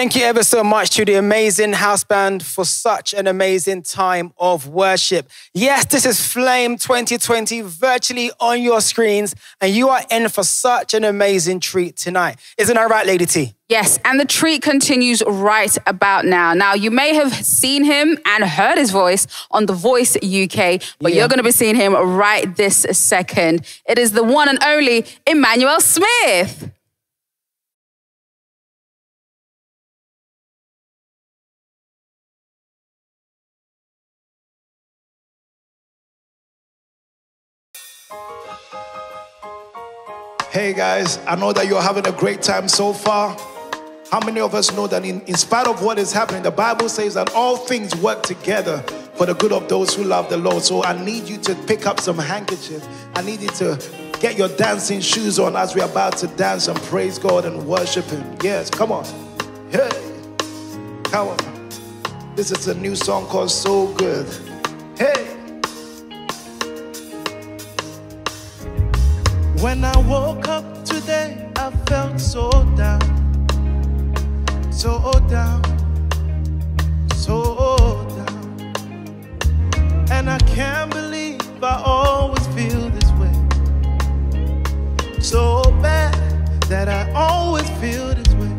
Thank you ever so much to the amazing house band for such an amazing time of worship. Yes, this is Flame 2020 virtually on your screens, and you are in for such an amazing treat tonight. Isn't that right, Lady T? Yes, and the treat continues right about now. Now, you may have seen him and heard his voice on The Voice UK, but Yeah. you're going to be seeing him right this second. It is the one and only Emmanuel Smith. Hey guys, I know that you're having a great time so far. How many of us know that in, in spite of what is happening, the Bible says that all things work together for the good of those who love the Lord. So I need you to pick up some handkerchief. I need you to get your dancing shoes on as we're about to dance and praise God and worship Him. Yes, come on. Hey, come on. This is a new song called So Good. Hey. When I woke up today, I felt so down, so down, so down. And I can't believe I always feel this way. So bad that I always feel this way.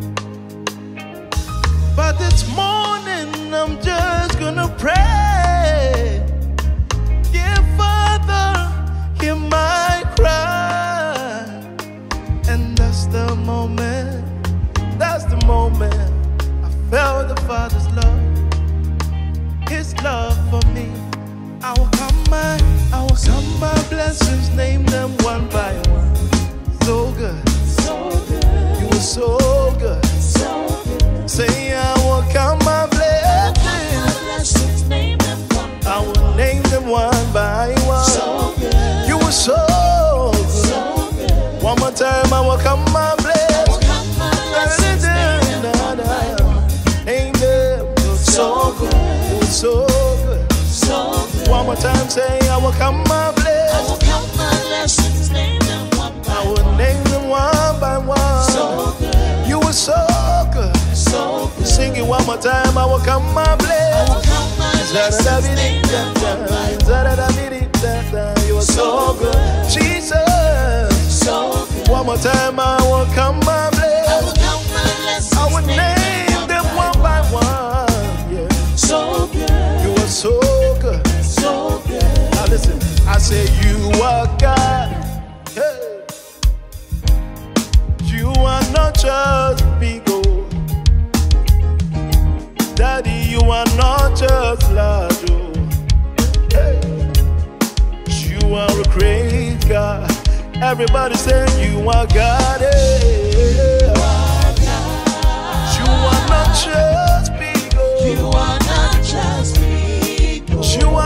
But this morning, I'm just gonna pray. Dear Father, hear my felt the Father's love, His love for me. I will count my, I will count my blessings, name them one by one. so good. so good. You were so good. so Say I will count my blessings. name them one. I will name them one by one. So good. You were so good. One more time, I will count I will count my blessings. I will name them one by one. You were so good. Sing it one more time. I will count my blessings. You are so good, Jesus. One more time, I will my blessings. I will name I say you are God. Hey. You are not just big old. Daddy, you are not just oh. Hey. You are a great God. Everybody say you are God. hey. You are not just big old. You are not just oh. You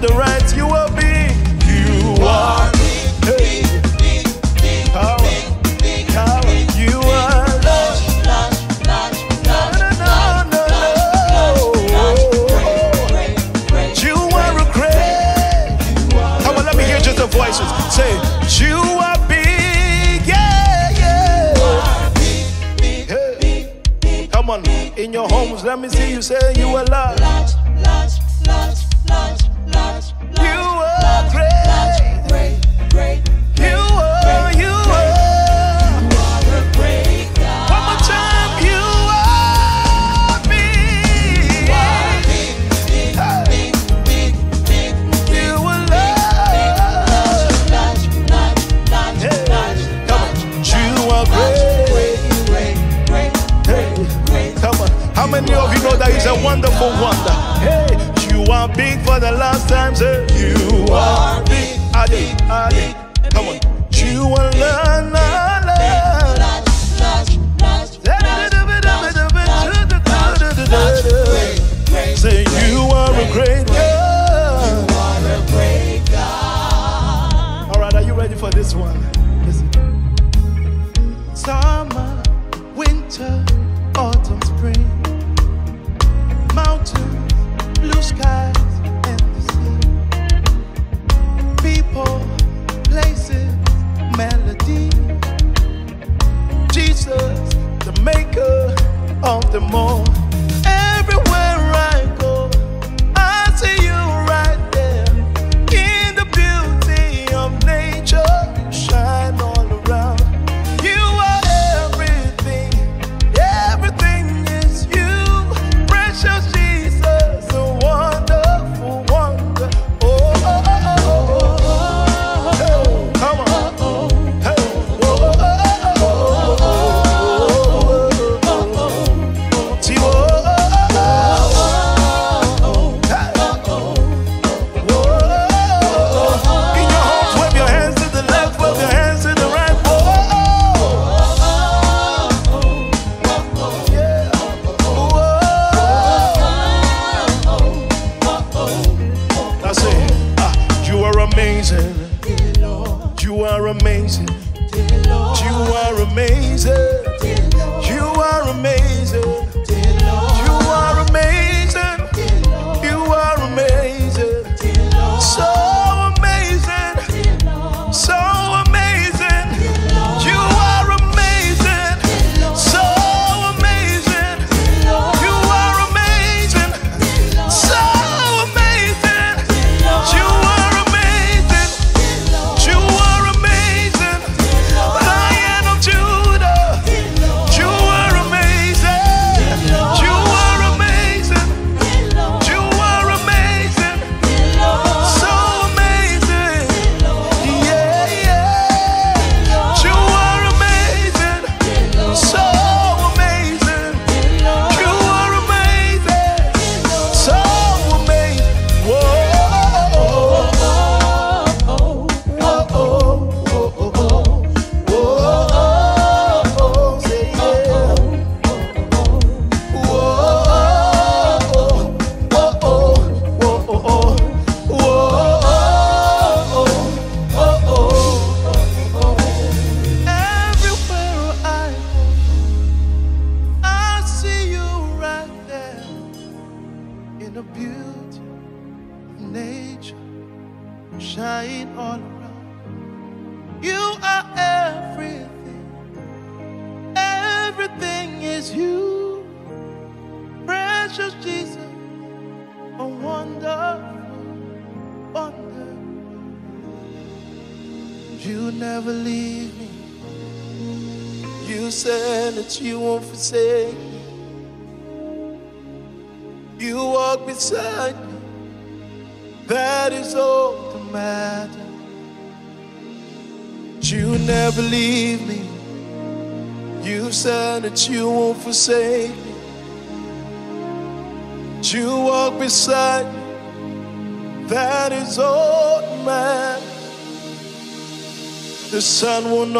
the right. You are big. You are voices. Say, you are big. Yeah, yeah. Come on, in your homes, let me see you say you are loved.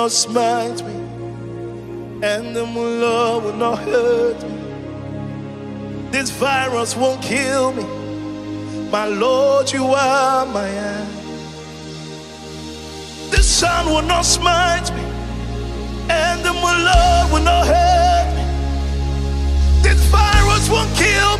not smite me, and the love will not hurt me. This virus won't kill me. My Lord, you are my end. This sun will not smite me, and the love will not hurt me. This virus won't kill me.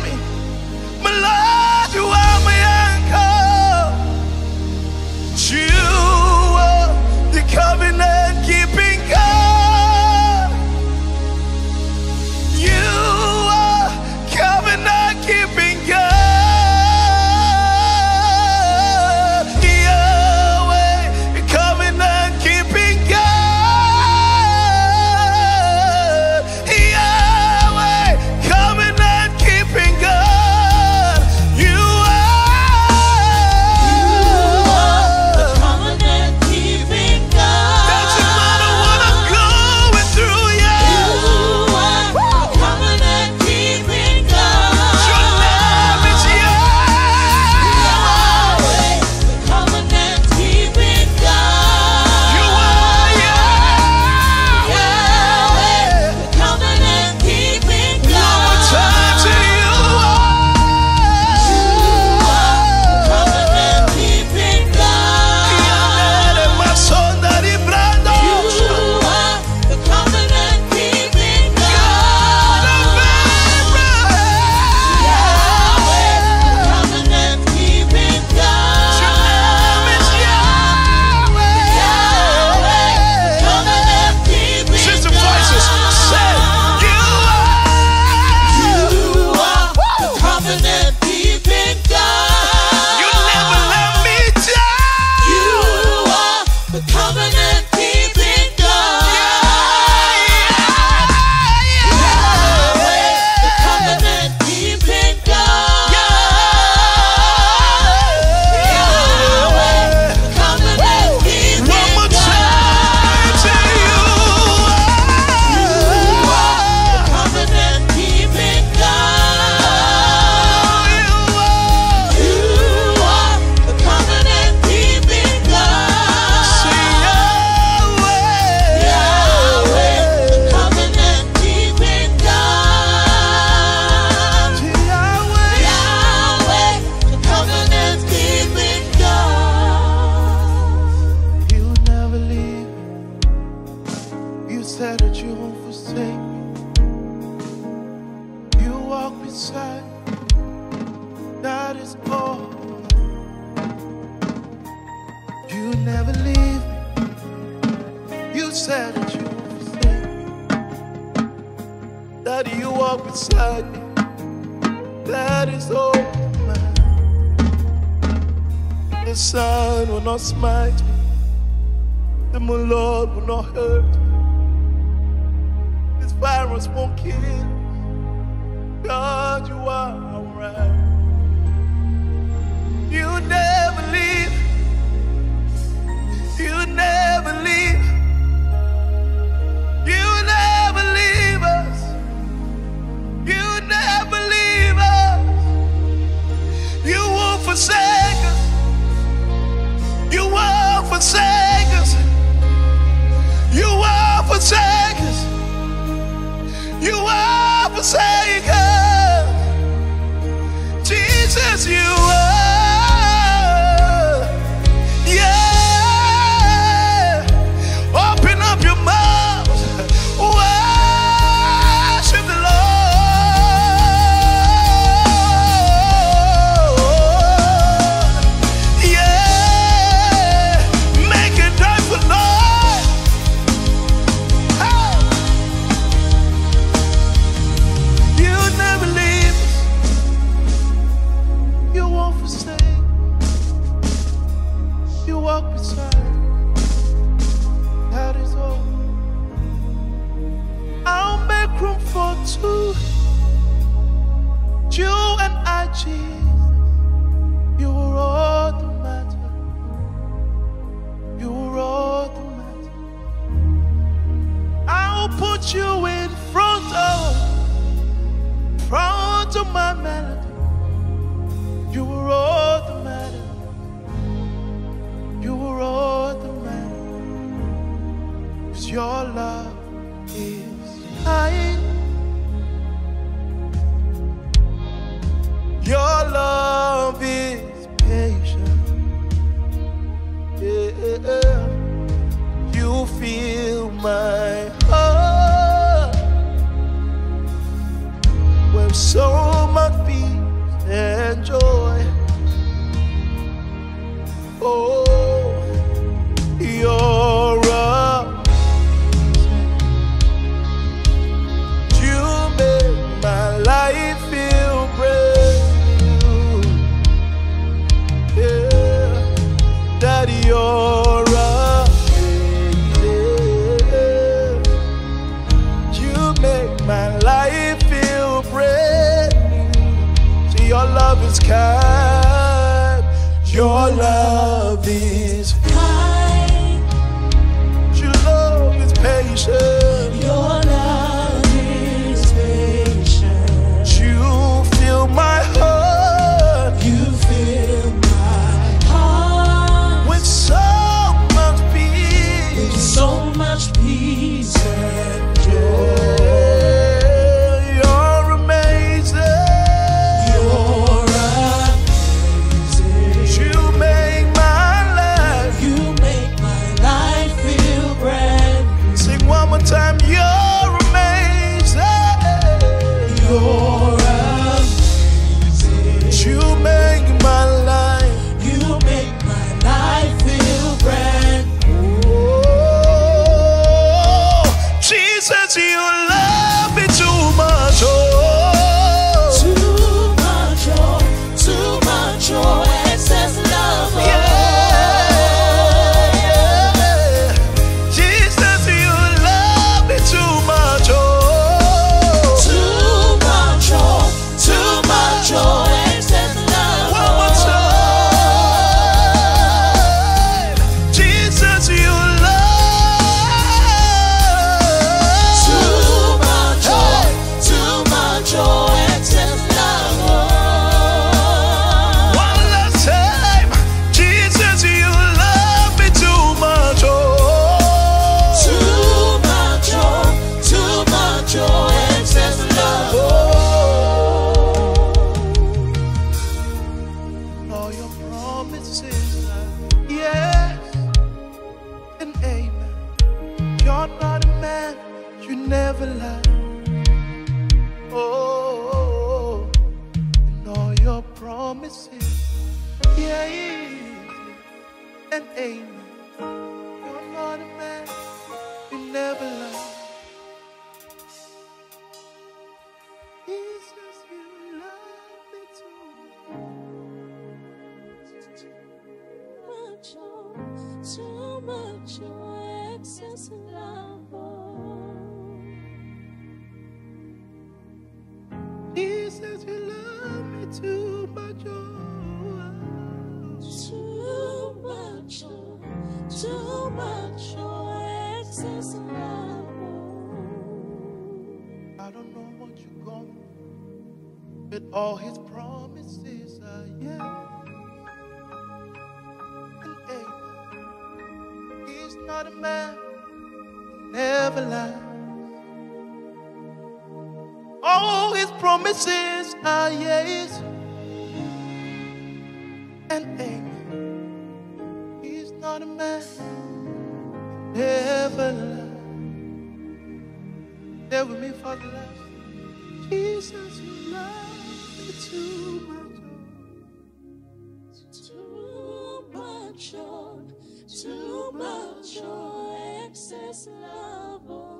Too much joy, excess love. Oh.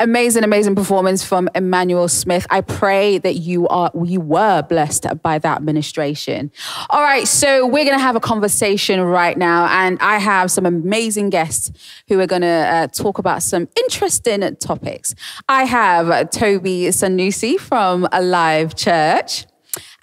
Amazing, amazing performance from Emmanuel Smith. I pray that you are you were blessed by that administration. All right, so we're gonna have a conversation right now, and I have some amazing guests who are gonna uh, talk about some interesting topics. I have Toby Sanusi from Alive Church.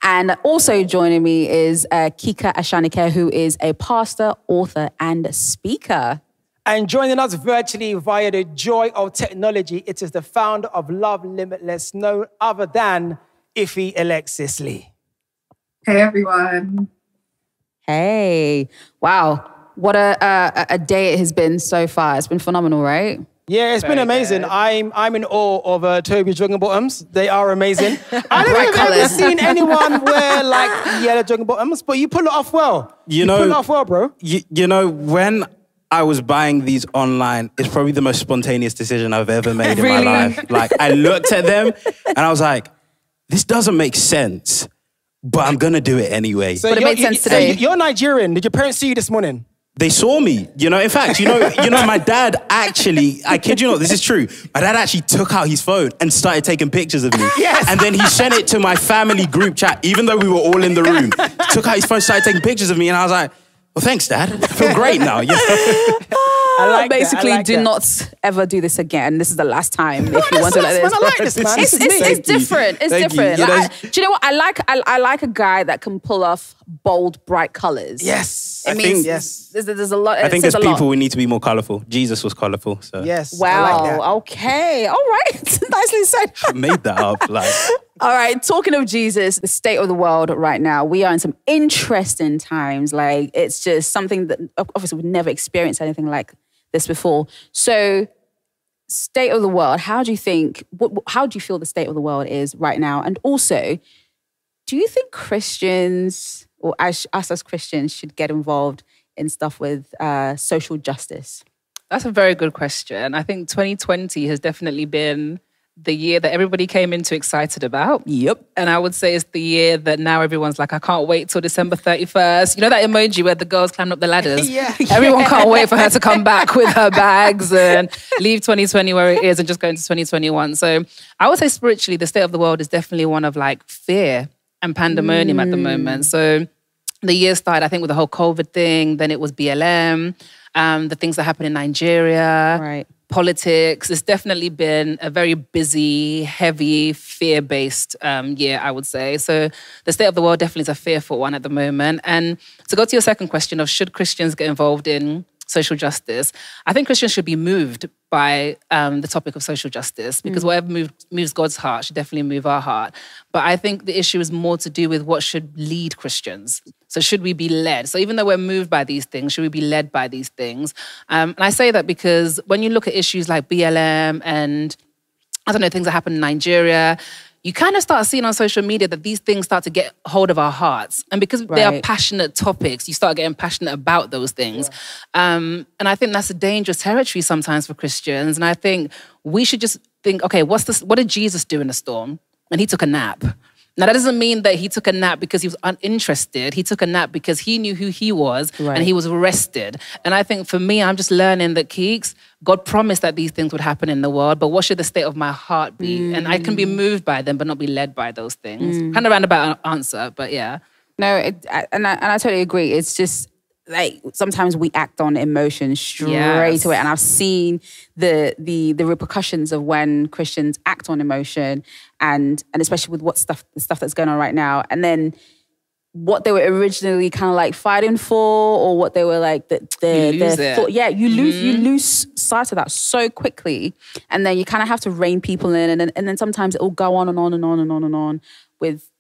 And also joining me is uh, Kika Ashanike, who is a pastor, author, and speaker. And joining us virtually via the joy of technology, it is the founder of Love Limitless, no other than Ife Alexis Lee. Hey everyone. Hey, wow. What a, a, a day it has been so far. It's been phenomenal, right? Yeah, it's been amazing. I'm I'm in awe of uh, Toby's jogging bottoms. They are amazing. I don't think I've ever seen anyone wear like yellow jogging bottoms, but you pull it off well. You know- pull it off well, bro. You, you know, when I was buying these online, it's probably the most spontaneous decision I've ever made in my life. Like, I looked at them and I was like, this doesn't make sense, but I'm gonna do it anyway. So But it you're- made sense today. so You're Nigerian. Did your parents see you this morning? they saw me, you know. In fact, you know, you know, my dad actually, I kid you not, this is true. My dad actually took out his phone and started taking pictures of me. Yes. And then he sent it to my family group chat, even though we were all in the room. took out his phone, started taking pictures of me, and I was like, well, thanks, Dad. I feel great now. You know? I ah, like that, I Basically, like do that. not ever do this again. This is the last time if oh, you want to that's like this. I like this, man. It's, This it's, it's different. It's Thank different. You know, Like, I- do you know what? I like I, I like a guy that can pull off bold, bright colors. Yes. It I means think- Yes. there's, there's a lot. I think there's people who need to be more colorful. Jesus was colorful, so Yes. I Wow. like that. okay. All right. Nicely said. I made that up. Like, All right, talking of Jesus, the state of the world right now, we are in some interesting times. Like, it's just something that obviously we've never experienced anything like this before. So, state of the world, how do you think, what, how do you feel the state of the world is right now? And also, do you think Christians or as, us as Christians should get involved in stuff with uh, social justice? That's a very good question. I think 2020 has definitely been the year that everybody came into excited about. Yep. And I would say it's the year that now everyone's like, I can't wait till December 31st. You know that emoji where the girls climbed up the ladders? Yeah. Everyone can't wait for her to come back with her bags and leave 2020 where it is and just go into 2021. So I would say spiritually, the state of the world is definitely one of like fear and pandemonium at the moment. So the year started, I think, with the whole COVID thing. Then it was BLM, um, the things that happened in Nigeria, Right. Politics. It's definitely been a very busy, heavy, fear based um, year, I would say. So the state of the world definitely is a fearful one at the moment. And to go to your second question of should Christians get involved in social justice, I think Christians should be moved by um, the topic of social justice because whatever moved, moves God's heart should definitely move our heart. But I think the issue is more to do with what should lead Christians. So should we be led? So even though we're moved by these things, should we be led by these things? Um, and I say that because when you look at issues like BLM and I don't know, things that happen in Nigeria, you kind of start seeing on social media that these things start to get hold of our hearts. And because they are passionate topics, you start getting passionate about those things. Um, and I think that's a dangerous territory sometimes for Christians. And I think we should just think, okay, what's this, what did Jesus do in the storm? And he took a nap. Now, that doesn't mean that he took a nap because he was uninterested. He took a nap because he knew who he was Right. and he was rested. And I think for me, I'm just learning that Keeks, God promised that these things would happen in the world, but what should the state of my heart be? And I can be mm. moved by them, but not be led by those things. Mm. Kind of roundabout answer, but yeah. No, it, I, and I, and I totally agree. It's just like sometimes we act on emotion straight Yes. away, and I've seen the the the repercussions of when Christians act on emotion, and and especially with what stuff the stuff that's going on right now, and then what they were originally kind of like fighting for, or what they were like the the, You lose the thought. Yeah, you lose you lose sight of that so quickly, and then you kind of have to rein people in, and then and then sometimes it will go on and on and on and on and on with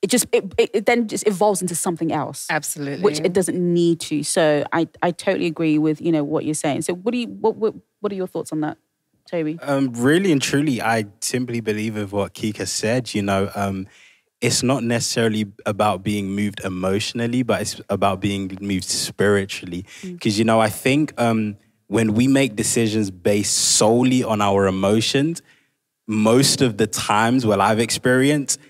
it just it, it, it then just evolves into something else Absolutely. which it doesn't need to so i i totally agree with you know what you're saying so what do you what what, what are your thoughts on that toby Um, really and truly, I simply believe with what Kika said. You know, um, it's not necessarily about being moved emotionally, but it's about being moved spiritually. Because you know, I think um, when we make decisions based solely on our emotions, most of the times, well, I've experienced,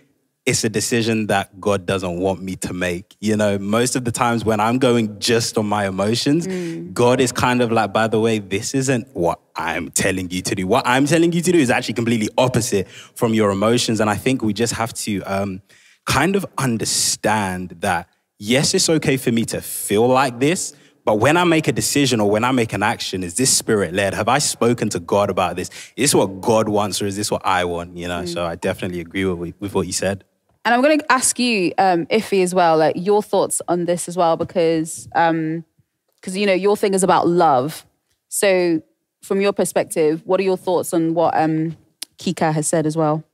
it's a decision that God doesn't want me to make. You know, most of the times when I'm going just on my emotions, God is kind of like, by the way, this isn't what I'm telling you to do. What I'm telling you to do is actually completely opposite from your emotions. And I think we just have to um, kind of understand that, yes, it's okay for me to feel like this. But when I make a decision or when I make an action, is this spirit led? Have I spoken to God about this? Is this what God wants or is this what I want? You know, so I definitely agree with, with what you said. And I'm going to ask you, um, Ife, as well, like your thoughts on this as well, because because you know your thing is about love. So, from your perspective, what are your thoughts on what um, Kika has said as well?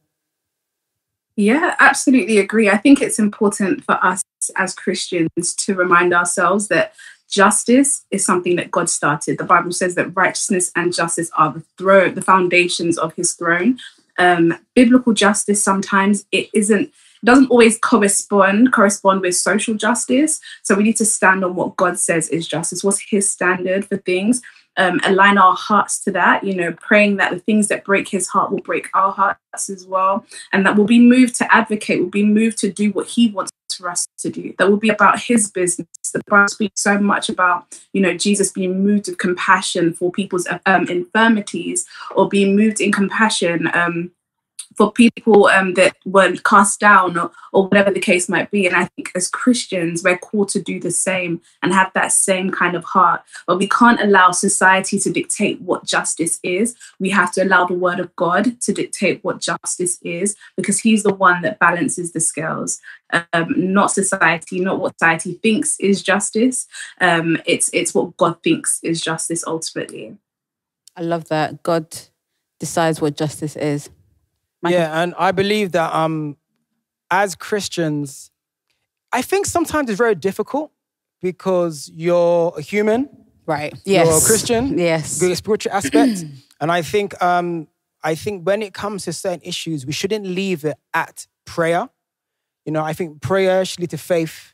Yeah, absolutely agree. I think it's important for us as Christians to remind ourselves that justice is something that God started. The Bible says that righteousness and justice are the throne, the foundations of his throne. Um, biblical justice sometimes it isn't doesn't always correspond correspond with social justice. So we need to stand on what God says is justice. What's His standard for things? Um, align our hearts to that. You know, praying that the things that break His heart will break our hearts as well, and that we'll be moved to advocate. We'll be moved to do what He wants for us to do. That will be about His business. The Bible speaks so much about you know Jesus being moved with compassion for people's um, infirmities, or being moved in compassion. Um, for people um, that were cast down or, or whatever the case might be. And I think as Christians, we're called to do the same and have that same kind of heart. But we can't allow society to dictate what justice is. We have to allow the word of God to dictate what justice is because he's the one that balances the scales. Um, not society, not what society thinks is justice. Um, it's it's what God thinks is justice ultimately. I love that God decides what justice is. Yeah, and I believe that um, as Christians, I think sometimes it's very difficult because you're a human, right? You're a Christian, Yes. The spiritual aspect, and I think um, I think when it comes to certain issues, we shouldn't leave it at prayer. You know, I think prayer should lead to faith.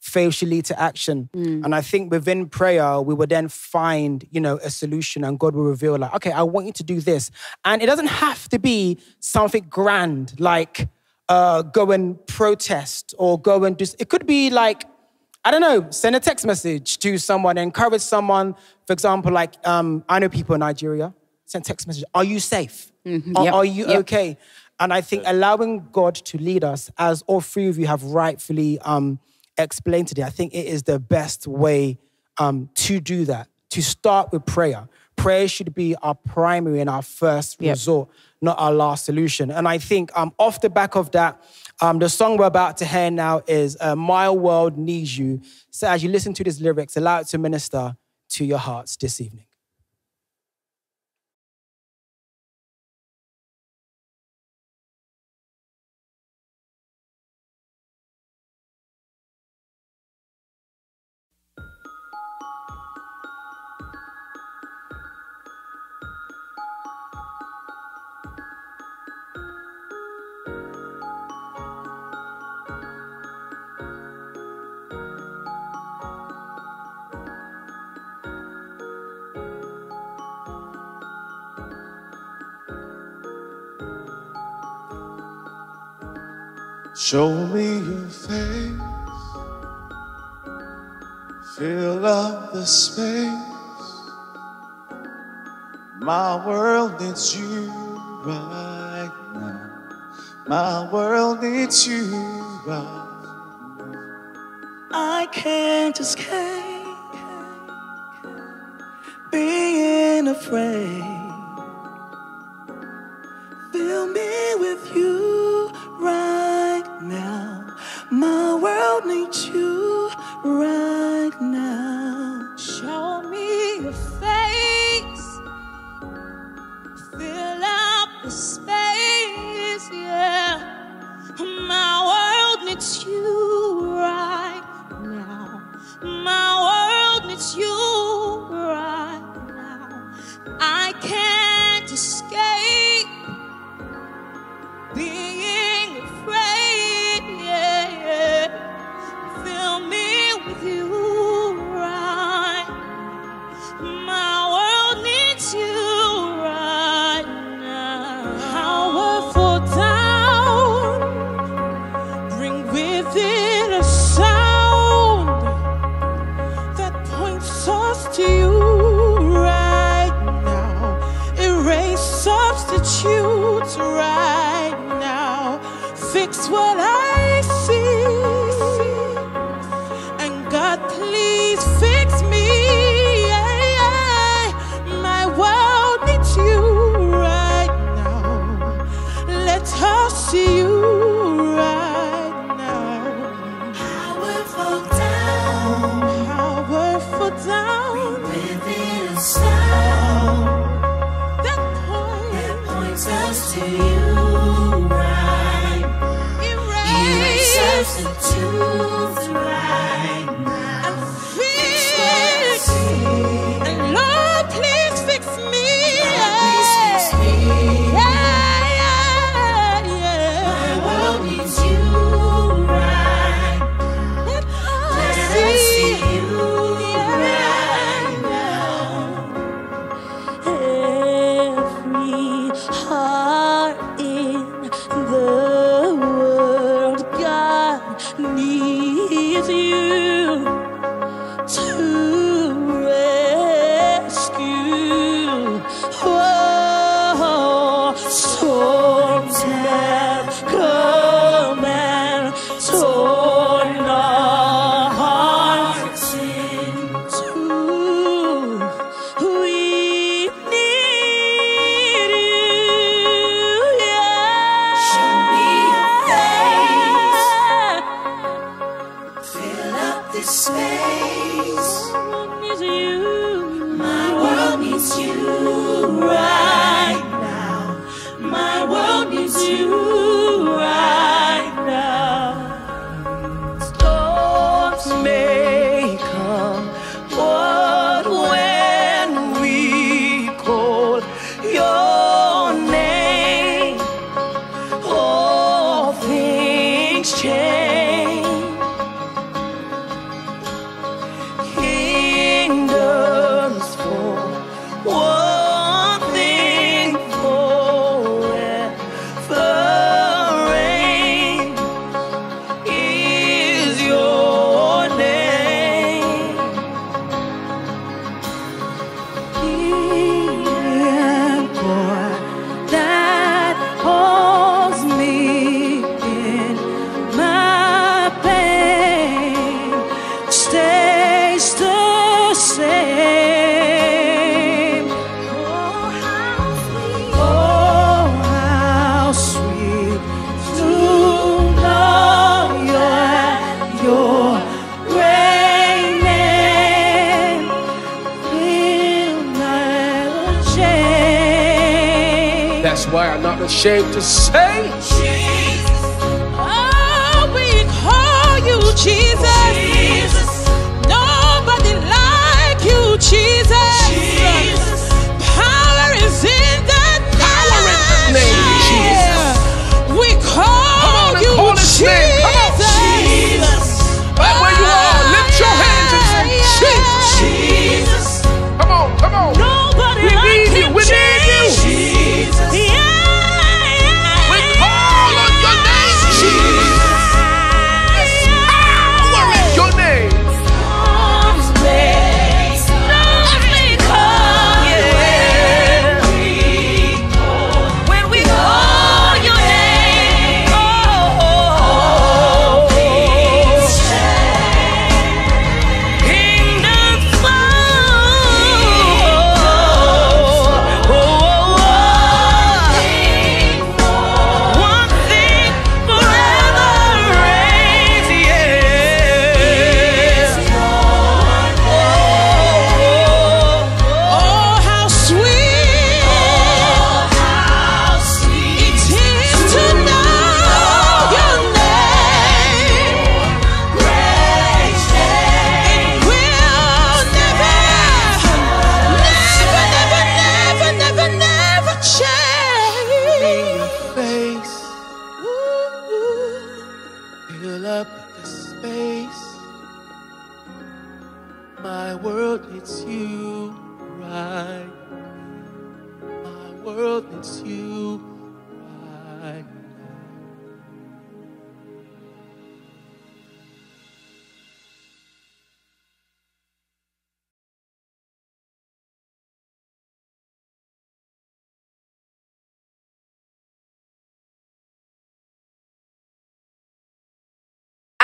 Faith should lead to action. And I think within prayer, we will then find, you know, a solution and God will reveal, like, okay, I want you to do this. And it doesn't have to be something grand, like uh, go and protest or go and do, it could be like, I don't know, send a text message to someone, encourage someone. For example, like um, I know people in Nigeria, send text message, are you safe? Are, Yep, are you yep. okay? And I think allowing God to lead us, as all three of you have rightfully um, explained today, I think it is the best way um, to do that, to start with prayer. Prayer should be our primary and our first resort, not our last solution. And I think um, off the back of that, um, the song we're about to hear now is uh, My World Needs You. So as you listen to these lyrics, allow it to minister to your hearts this evening. Show me your face. Fill up the space. My world needs you right now. My world needs you right now. I can't escape being afraid. Jesus.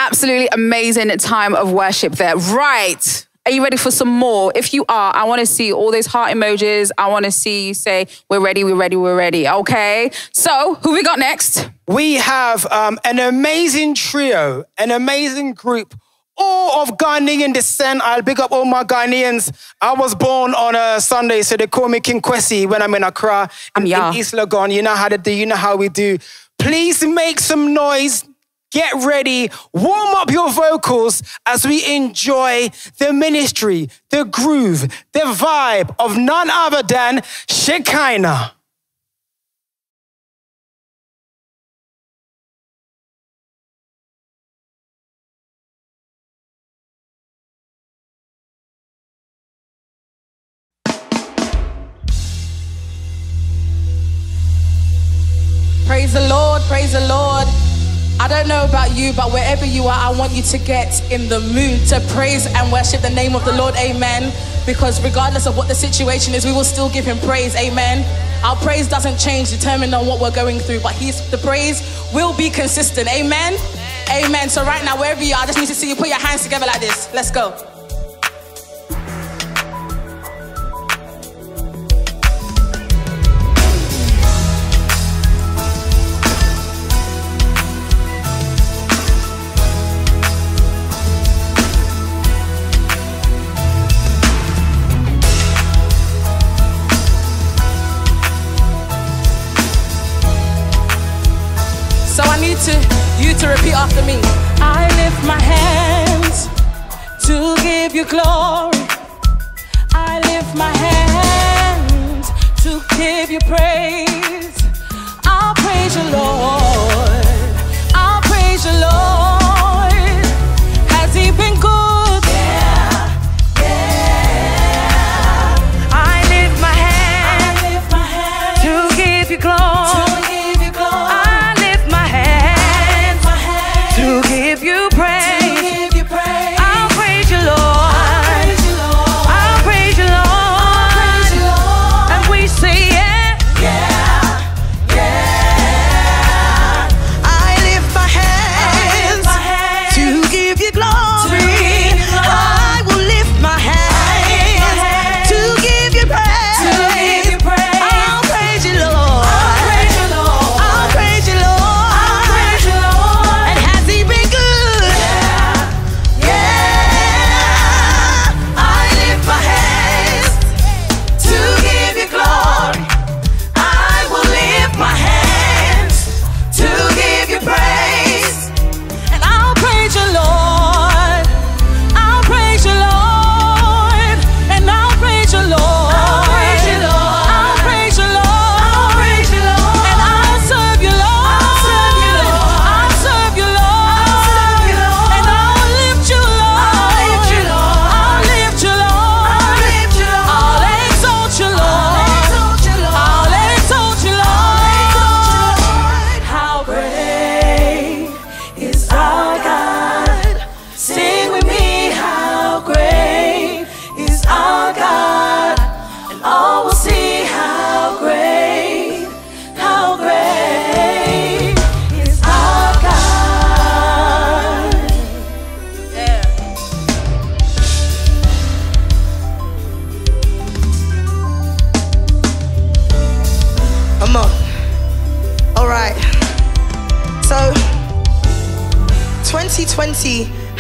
Absolutely amazing time of worship there. Right. Are you ready for some more? If you are, I want to see all those heart emojis. I want to see you say, We're ready, we're ready, we're ready. Okay. So, who we got next? We have um, an amazing trio, an amazing group, all of Ghanaian descent. I'll big up all my Ghanaians. I was born on a Sunday, so they call me King Kwesi when I'm in Accra, in, in East Legon. You know how to do, you know how we do. Please make some noise. Get ready, warm up your vocals as we enjoy the ministry, the groove, the vibe of none other than Shekinah. Praise the Lord, praise the Lord. I don't know about you, but wherever you are, I want you to get in the mood to praise and worship the name of the Lord. Amen. Because regardless of what the situation is, we will still give him praise. Amen. Our praise doesn't change determined on what we're going through, but he's the praise will be consistent. Amen. Amen. So right now, wherever you are, I just need to see you put your hands together like this. Let's go. To repeat after me. I lift my hands to give you glory. I lift my hands to give you praise.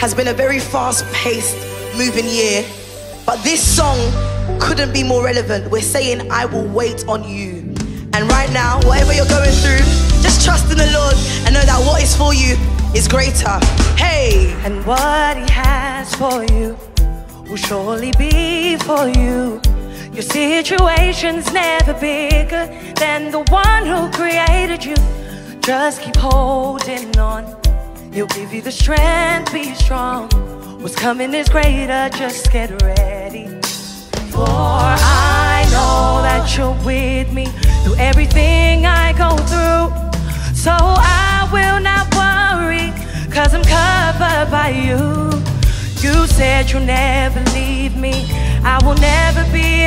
Has been a very fast paced, moving year. But this song couldn't be more relevant. We're saying, I will wait on you. And right now, whatever you're going through, just trust in the Lord and know that what is for you is greater. Hey! And what he has for you will surely be for you. Your situation's never bigger than the one who created you. Just keep holding on. He'll give you the strength, be strong. What's coming is greater, just get ready. For I know that you're with me through everything I go through. So I will not worry, cause I'm covered by you. You said you'll never leave me. I will never be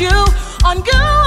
you. On you,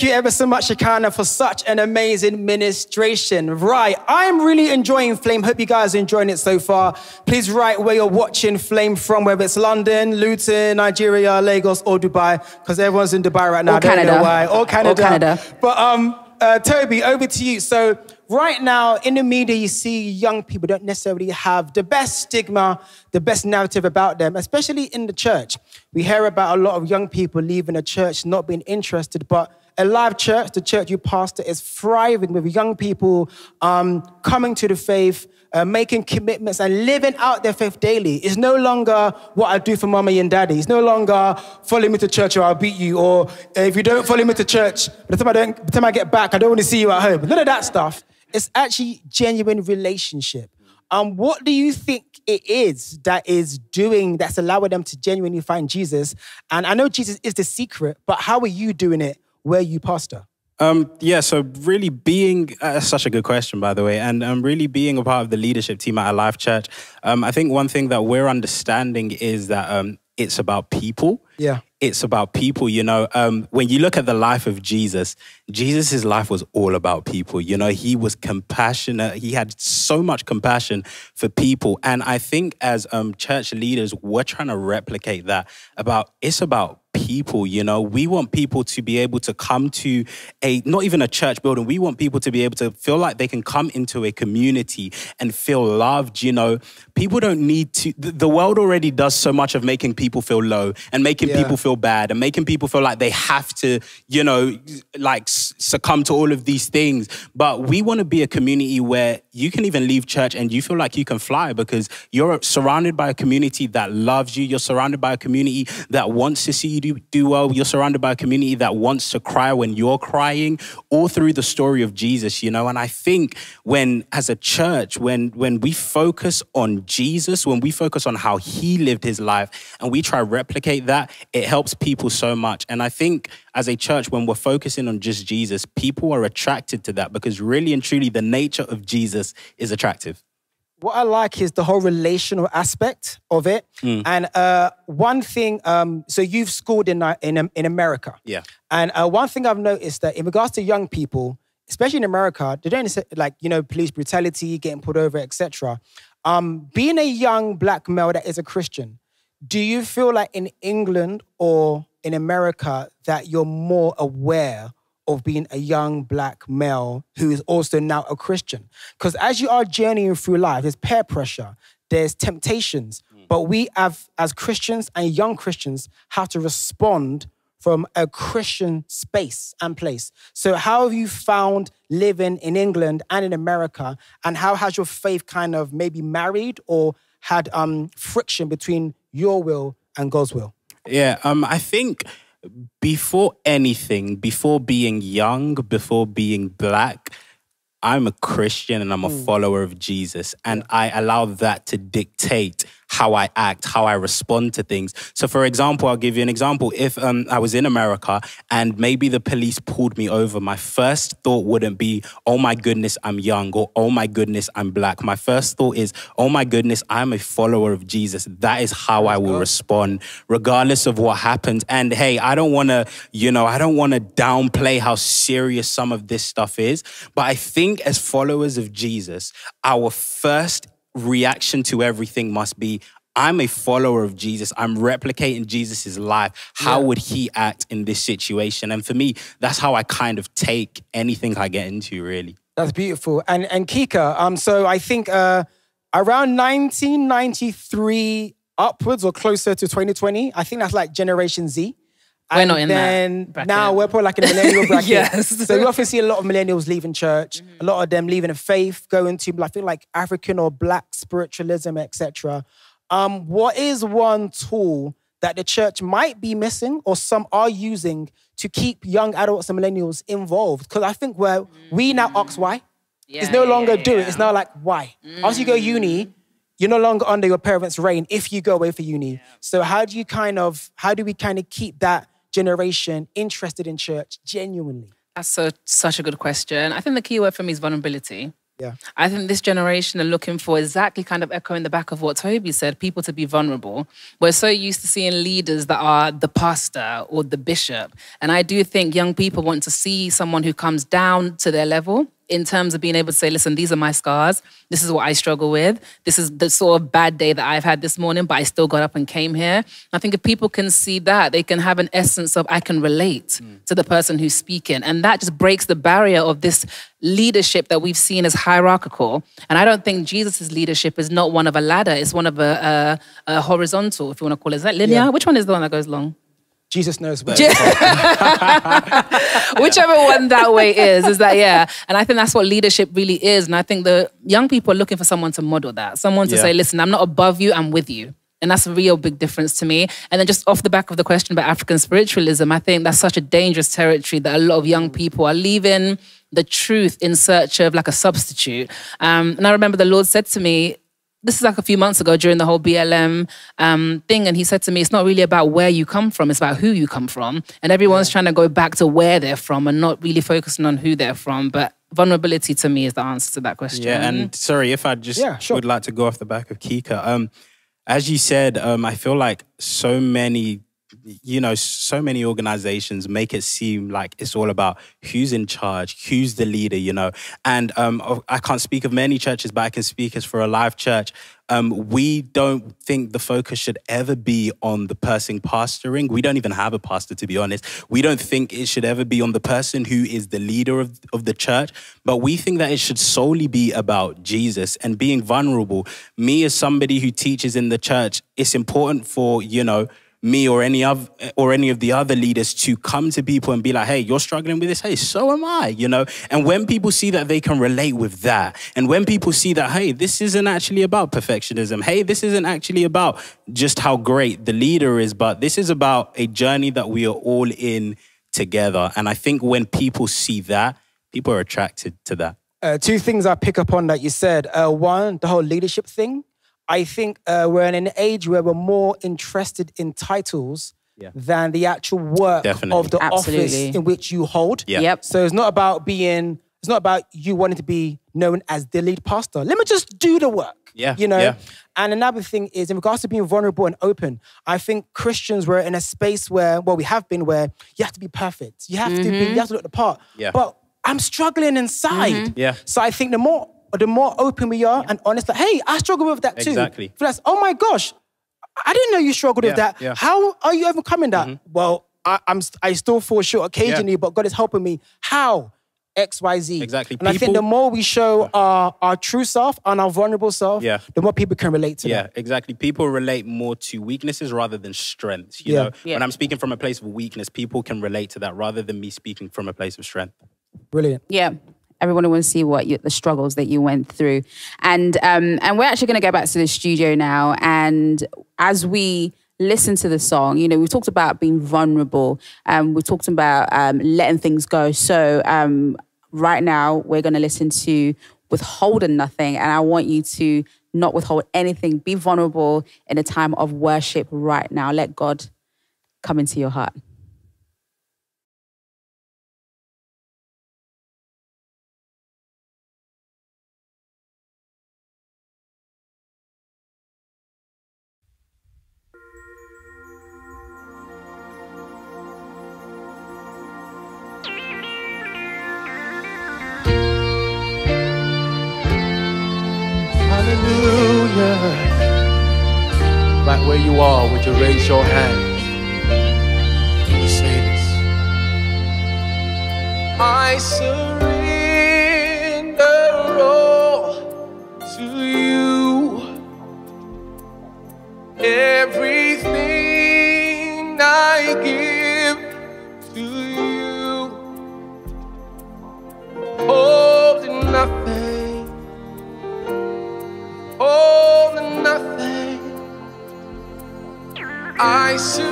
Thank you ever so much, Shekinah, for such an amazing ministration. Right, I'm really enjoying Flame. Hope you guys are enjoying it so far. Please write where you're watching Flame from, whether it's London, Luton, Nigeria, Lagos, or Dubai, because everyone's in Dubai right now. Or Canada. why. Or Canada. Or Canada. But um, uh, Toby, over to you. So right now in the media, you see young people don't necessarily have the best stigma, the best narrative about them, especially in the church. We hear about a lot of young people leaving the church, not being interested, but Alive church, the church you pastor, is thriving with young people um, coming to the faith, uh, making commitments, and living out their faith daily. It's no longer what I do for mommy and daddy. It's no longer follow me to church or I'll beat you. Or uh, if you don't follow me to church, by the time I, don't, by the time I get back, I don't want to see you at home. None of that stuff. It's actually genuine relationship. Um, what do you think it is that is doing that's allowing them to genuinely find Jesus? And I know Jesus is the secret, but how are you doing it where you pastor? Um, yeah, so really being uh, such a good question, by the way, and um, really being a part of the leadership team at Alive Church. Um, I think one thing that we're understanding is that um, it's about people. Yeah. It's about people, you know. Um, when you look at the life of Jesus, Jesus' life was all about people. You know, he was compassionate. He had so much compassion for people. And I think as um, church leaders, we're trying to replicate that about it's about people you know? We want people to be able to come to a not even a church building we want people to be able to feel like they can come into a community and feel loved you know? People don't need to the world already does so much of making people feel low and making Yeah. people feel bad and making people feel like they have to you know like succumb to all of these things. But we want to be a community where you can even leave church and you feel like you can fly because you're surrounded by a community that loves you. You're surrounded by a community that wants to see you do, do well. You're surrounded by a community that wants to cry when you're crying all through the story of jesus you know? And i think when as a church when when we focus on jesus when we focus on how he lived his life and we try to replicate that it helps people so much. And i think as a church when we're focusing on just jesus people are attracted to that because really and truly the nature of jesus is attractive what I like is the whole relational aspect of it. Mm. And uh, one thing, um, so you've schooled in uh, in in America, Yeah. and uh, one thing I've noticed that in regards to young people, especially in America, they don't like you know police brutality, getting pulled over, etc. Um, being a young black male that is a Christian, do you feel like in England or in America that you're more aware of being a young black male who is also now a Christian? Because as you are journeying through life, there's peer pressure, there's temptations, but we have, as Christians and young Christians, have to respond from a Christian space and place. So, how have you found living in England and in America? And how has your faith kind of maybe married or had um, friction between your will and God's will? Yeah, um, I think before anything, before being young, before being black, I'm a Christian and I'm a Mm. follower of Jesus, and I allow that to dictate how I act, how I respond to things. So, for example, I'll give you an example. If um, I was in America and maybe the police pulled me over, my first thought wouldn't be, oh my goodness, I'm young, or oh my goodness, I'm black. My first thought is, oh my goodness, I'm a follower of Jesus. That is how I will respond, regardless of what happens. And hey, I don't wanna, you know, I don't wanna downplay how serious some of this stuff is, but I think as followers of Jesus, our first reaction to everything must be I'm a follower of Jesus. I'm replicating Jesus' life. How Yeah. would he act in this situation? And for me, that's how I kind of take anything I get into, really. That's beautiful. And and Kika, um, so I think uh, around 1993 upwards or closer to 2020, I think that's like Generation Z. We're And not in that then bracket. now we're probably like in a millennial bracket. Yes. So we often see a lot of millennials leaving church, mm-hmm. a lot of them leaving a faith, going to I think like African or black spiritualism, etc. Um, what is one tool that the church might be missing or some are using to keep young adults and millennials involved? Because I think we're we now mm. ask why. it's no longer do it. It's now like why. Mm. After you go uni, you're no longer under your parents' reign if you go away for uni. So how do you kind of how do we kind of keep that generation interested in church genuinely? That's so such a good question. I think the key word for me is vulnerability. Yeah. I think this generation are looking for exactly kind of echoing the back of what Toby said, people to be vulnerable. We're so used to seeing leaders that are the pastor or the bishop. And I do think young people want to see someone who comes down to their level in terms of being able to say, listen, these are my scars. This is what I struggle with. This is the sort of bad day that I've had this morning, but I still got up and came here. I think if people can see that, they can have an essence of, I can relate hmm. to the person who's speaking. And that just breaks the barrier of this leadership that we've seen as hierarchical. And I don't think Jesus' leadership is not one of a ladder, it's one of a, a, a horizontal, if you want to call it. Is that linear? Yeah. Which one is the one that goes long? Jesus knows best. whichever one that way is, is that yeah. And I think that's what leadership really is. And I think the young people are looking for someone to model that, someone to Yeah. say, listen, I'm not above you, I'm with you. And that's a real big difference to me. And then just off the back of the question about African spiritualism, I think that's such a dangerous territory that a lot of young people are leaving the truth in search of like a substitute. Um, and I remember the Lord said to me, this is like a few months ago during the whole BLM um, thing, and he said to me, "It's not really about where you come from; it's about who you come from." And everyone's trying to go back to where they're from and not really focusing on who they're from. But vulnerability to me is the answer to that question. Yeah, and sorry if I just Yeah, sure. would like to go off the back of Kika. Um, as you said, um, I feel like so many, you know, so many organizations make it seem like it's all about who's in charge, who's the leader, you know. And um, I can't speak of many churches, but I can speak as for Alive church. Um, we don't think the focus should ever be on the person pastoring. We don't even have a pastor, to be honest. We don't think it should ever be on the person who is the leader of, of the church, but we think that it should solely be about Jesus and being vulnerable. Me, as somebody who teaches in the church, it's important for, you know, me or any of or any of the other leaders to come to people and be like, "Hey, you're struggling with this. Hey, so am I." You know, and when people see that they can relate with that, and when people see that, hey, this isn't actually about perfectionism. Hey, this isn't actually about just how great the leader is, but this is about a journey that we are all in together. And I think when people see that, people are attracted to that. Uh, two things I pick up on that you said. Uh, one, the whole leadership thing. I think uh, we're in an age where we're more interested in titles Yeah. than the actual work Definitely. of the office in which you hold. Yeah. Yep. So it's not about being, it's not about you wanting to be known as the lead pastor. Let me just do the work. Yeah, You know? yeah. And another thing is, in regards to being vulnerable and open, I think Christians were in a space where, well, we have been where you have to be perfect. You have to be, Mhm. you have to look the part. Yeah. But I'm struggling inside. Mhm. Yeah. So I think the more the more open we are and honest, like, hey, I struggle with that too. Exactly. Plus, oh my gosh, I didn't know you struggled with that. yeah. How are you overcoming that? Mm-hmm. Well, I, I'm I still fall short occasionally, but God is helping me. How? X, Y, Z. Exactly. And I think the more we show our, our true self and our vulnerable self, Yeah. the more people can relate to yeah, that. exactly. People relate more to weaknesses rather than strengths. You Yeah. know, Yeah. when I'm speaking from a place of weakness, people can relate to that rather than me speaking from a place of strength. Brilliant. Yeah. Everyone wants to see what you, the struggles that you went through, and um, and we're actually going to go back to the studio now. And as we listen to the song, you know, we talked about being vulnerable, um, we talked about um, letting things go. So um, right now, we're going to listen to "Withholding Nothing," and I want you to not withhold anything. Be vulnerable in a time of worship right now. Let God come into your heart. Are, would you raise your hand? and Say this. I surrender all to you. Everything I give I surrender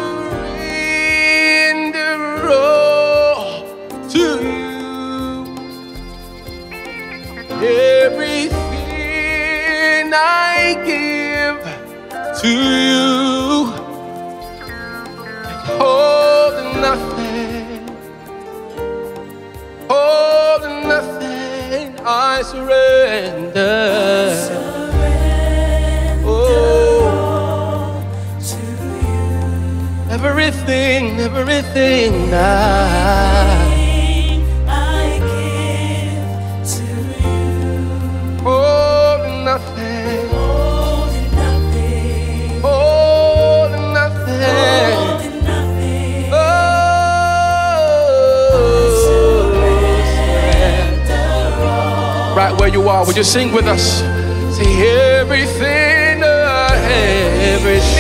all to you. Everything I give to you. Holding nothing. Holding nothing. I surrender. Everything, everything I. Oh, right where you are, would you sing with us? Say everything, uh, everything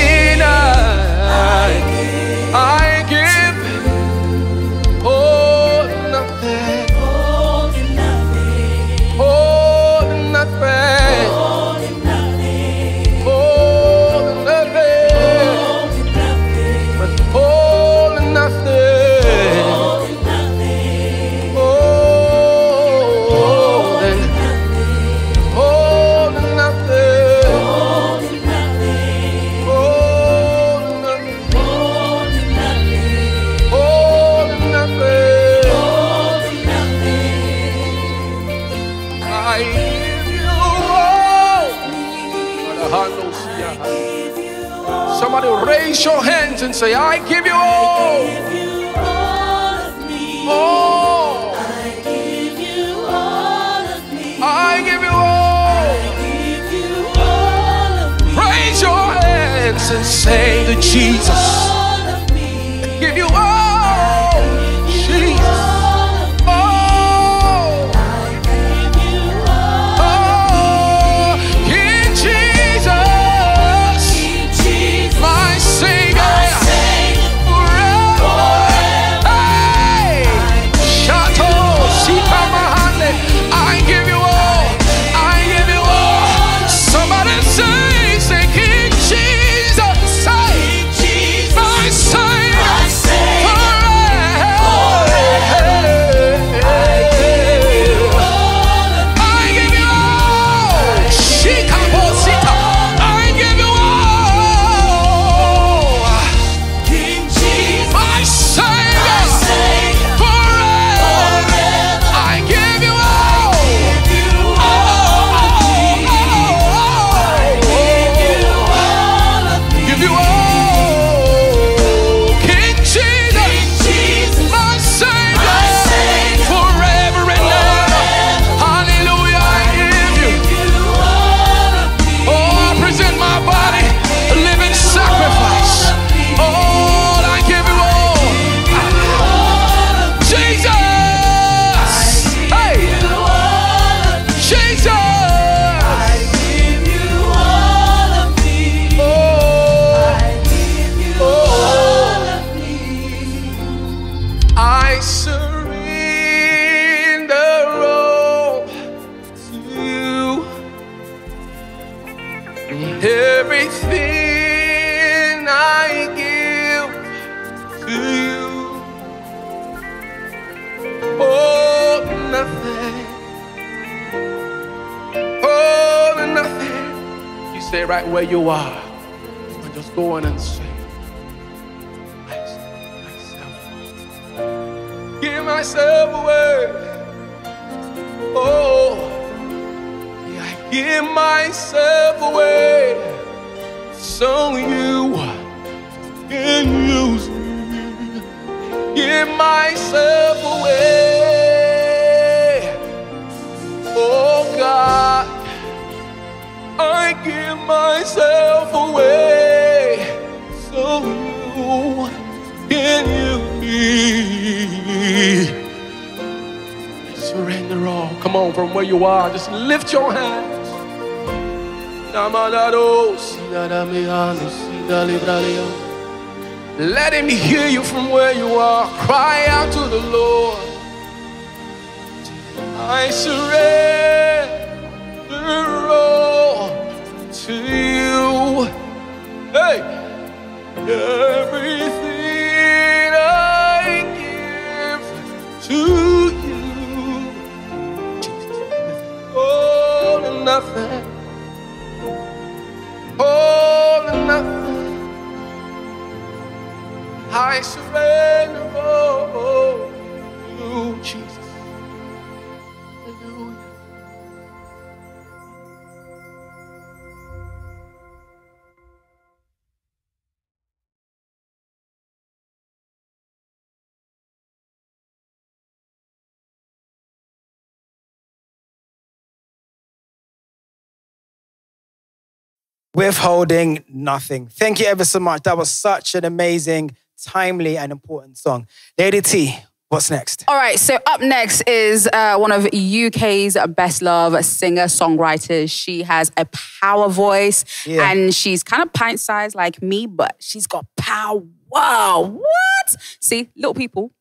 Withholding nothing. Thank you ever so much. That was such an amazing, timely, and important song. Lady T, what's next? All right, so up next is uh, one of UK's best love singer songwriters. She has a power voice Yeah. and she's kind of pint sized like me, but she's got power. Wow, what? See, little people,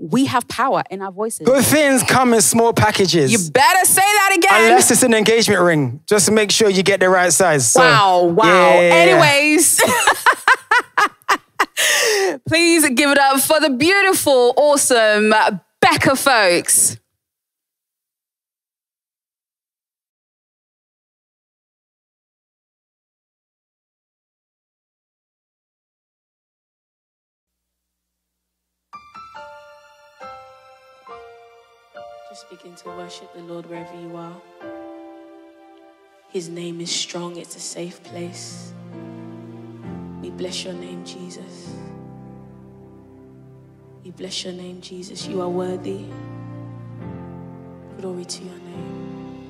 we have power in our voices. Good things come in small packages. You better say that again. Unless it's an engagement ring, just to make sure you get the right size. So, wow, wow. yeah, yeah, yeah. Anyways, please give it up for the beautiful, awesome Becca Folkes. Just begin to worship the Lord wherever you are. His name is strong, it's a safe place. We bless your name, Jesus. We bless your name, Jesus. You are worthy. Glory to your name.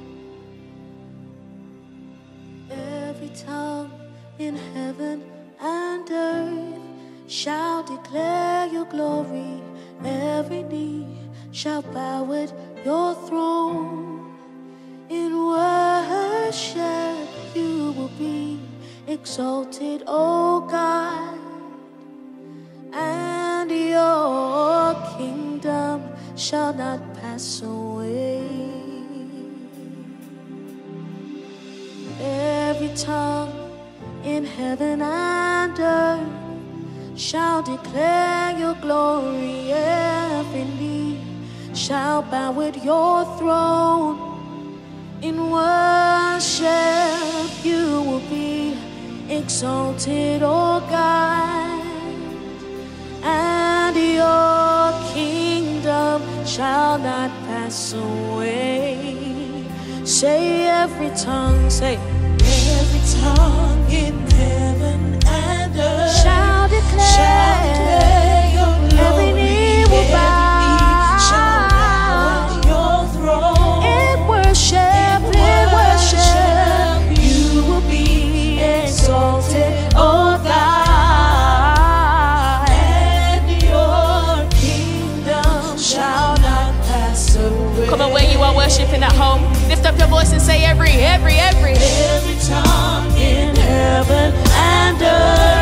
Every tongue in heaven and earth shall declare your glory. Every knee shall bow at your throne. In worship, you will be exalted, O God, and your kingdom shall not pass away. Every tongue in heaven and earth shall declare your glory. Every knee shall bow at your throne. In worship, you will be exalted, O God, and your kingdom shall not pass away. Say every tongue, say every tongue in heaven and earth shall declare, shall declare voice and say every, every, every. Every tongue in heaven and earth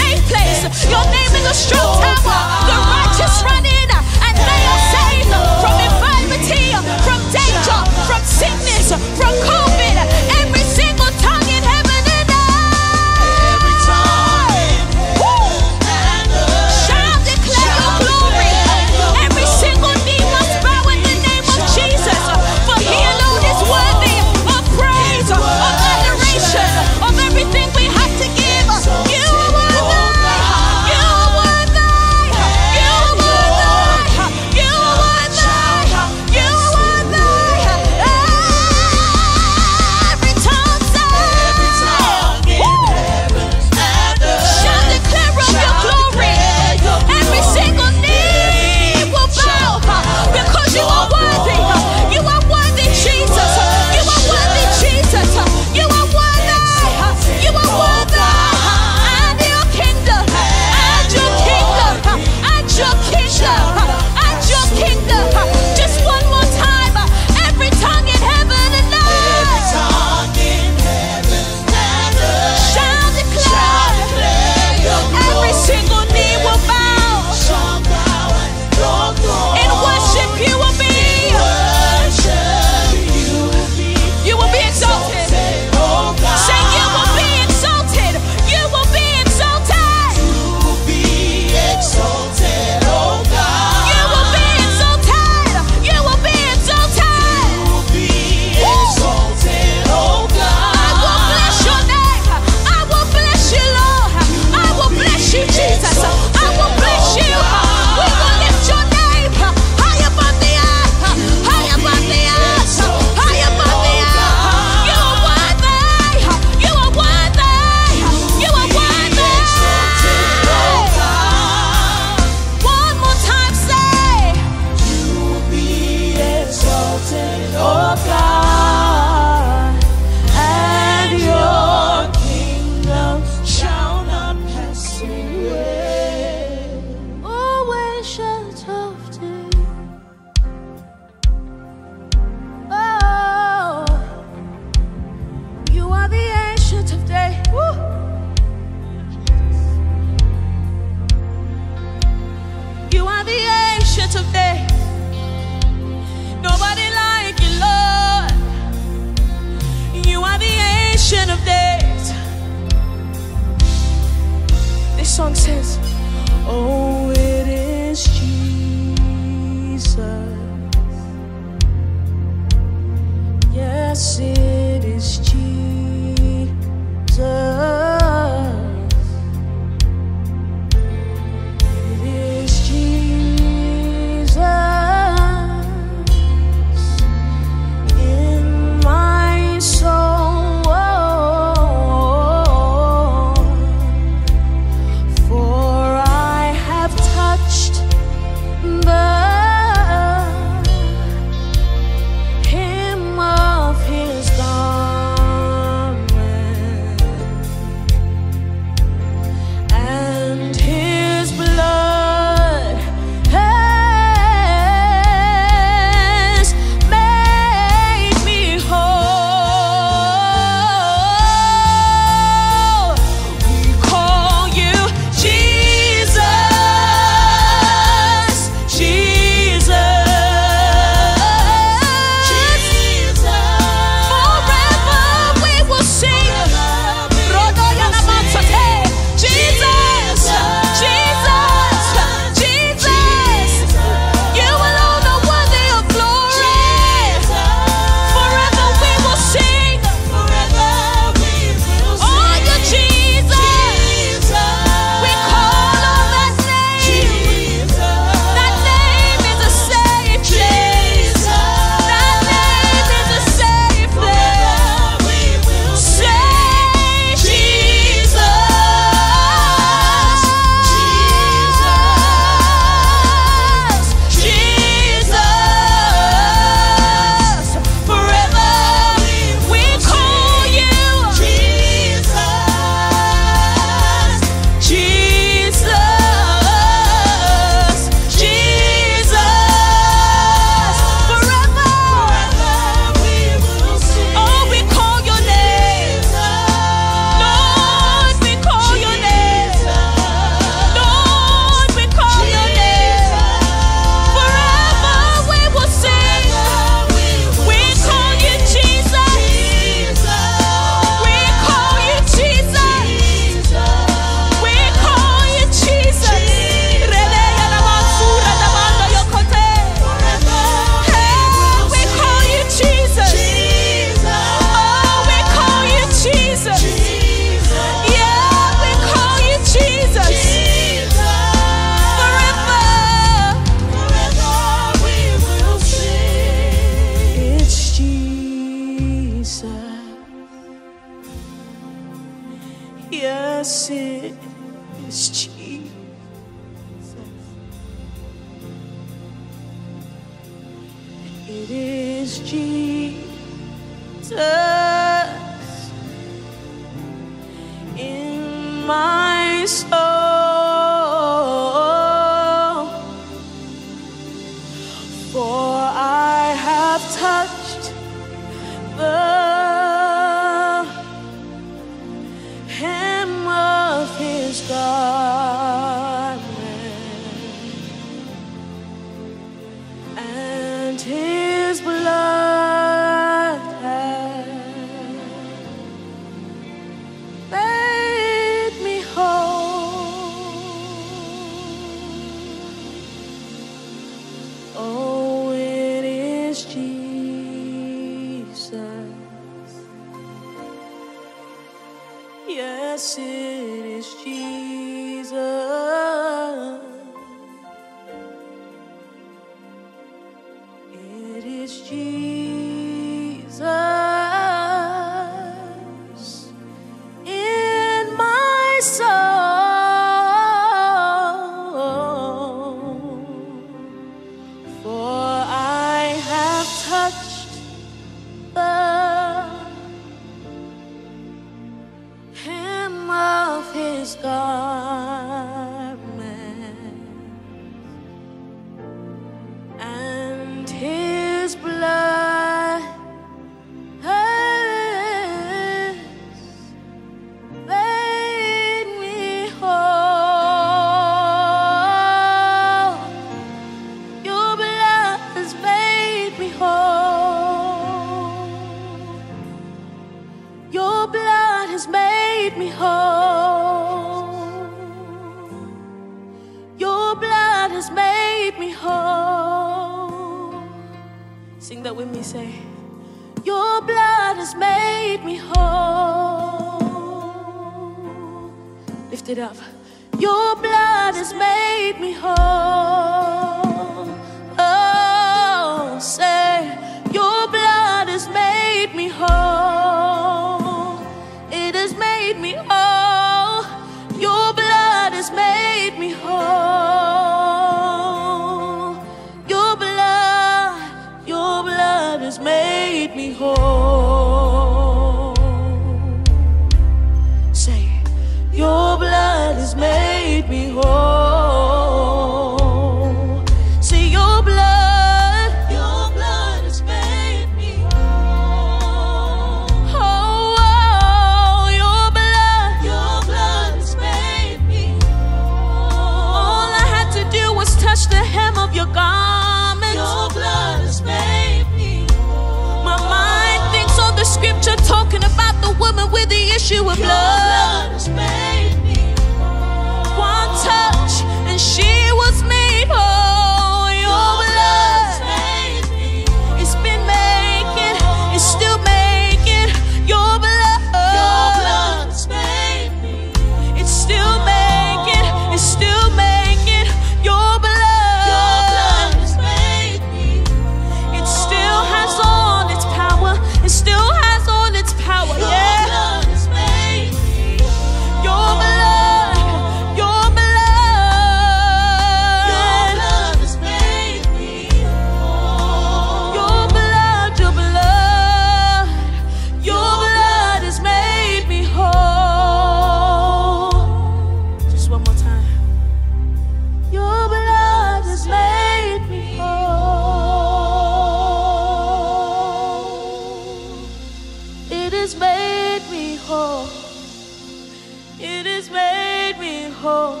whole.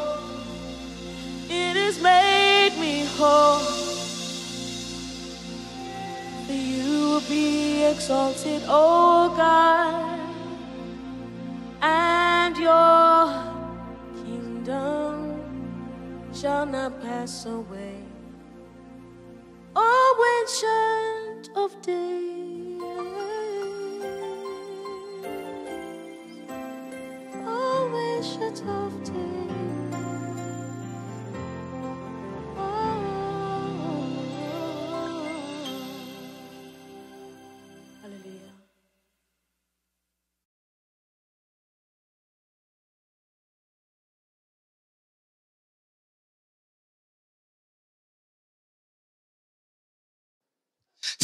It has made me whole. You will be exalted, O God, and your kingdom shall not pass away. O ancient of days,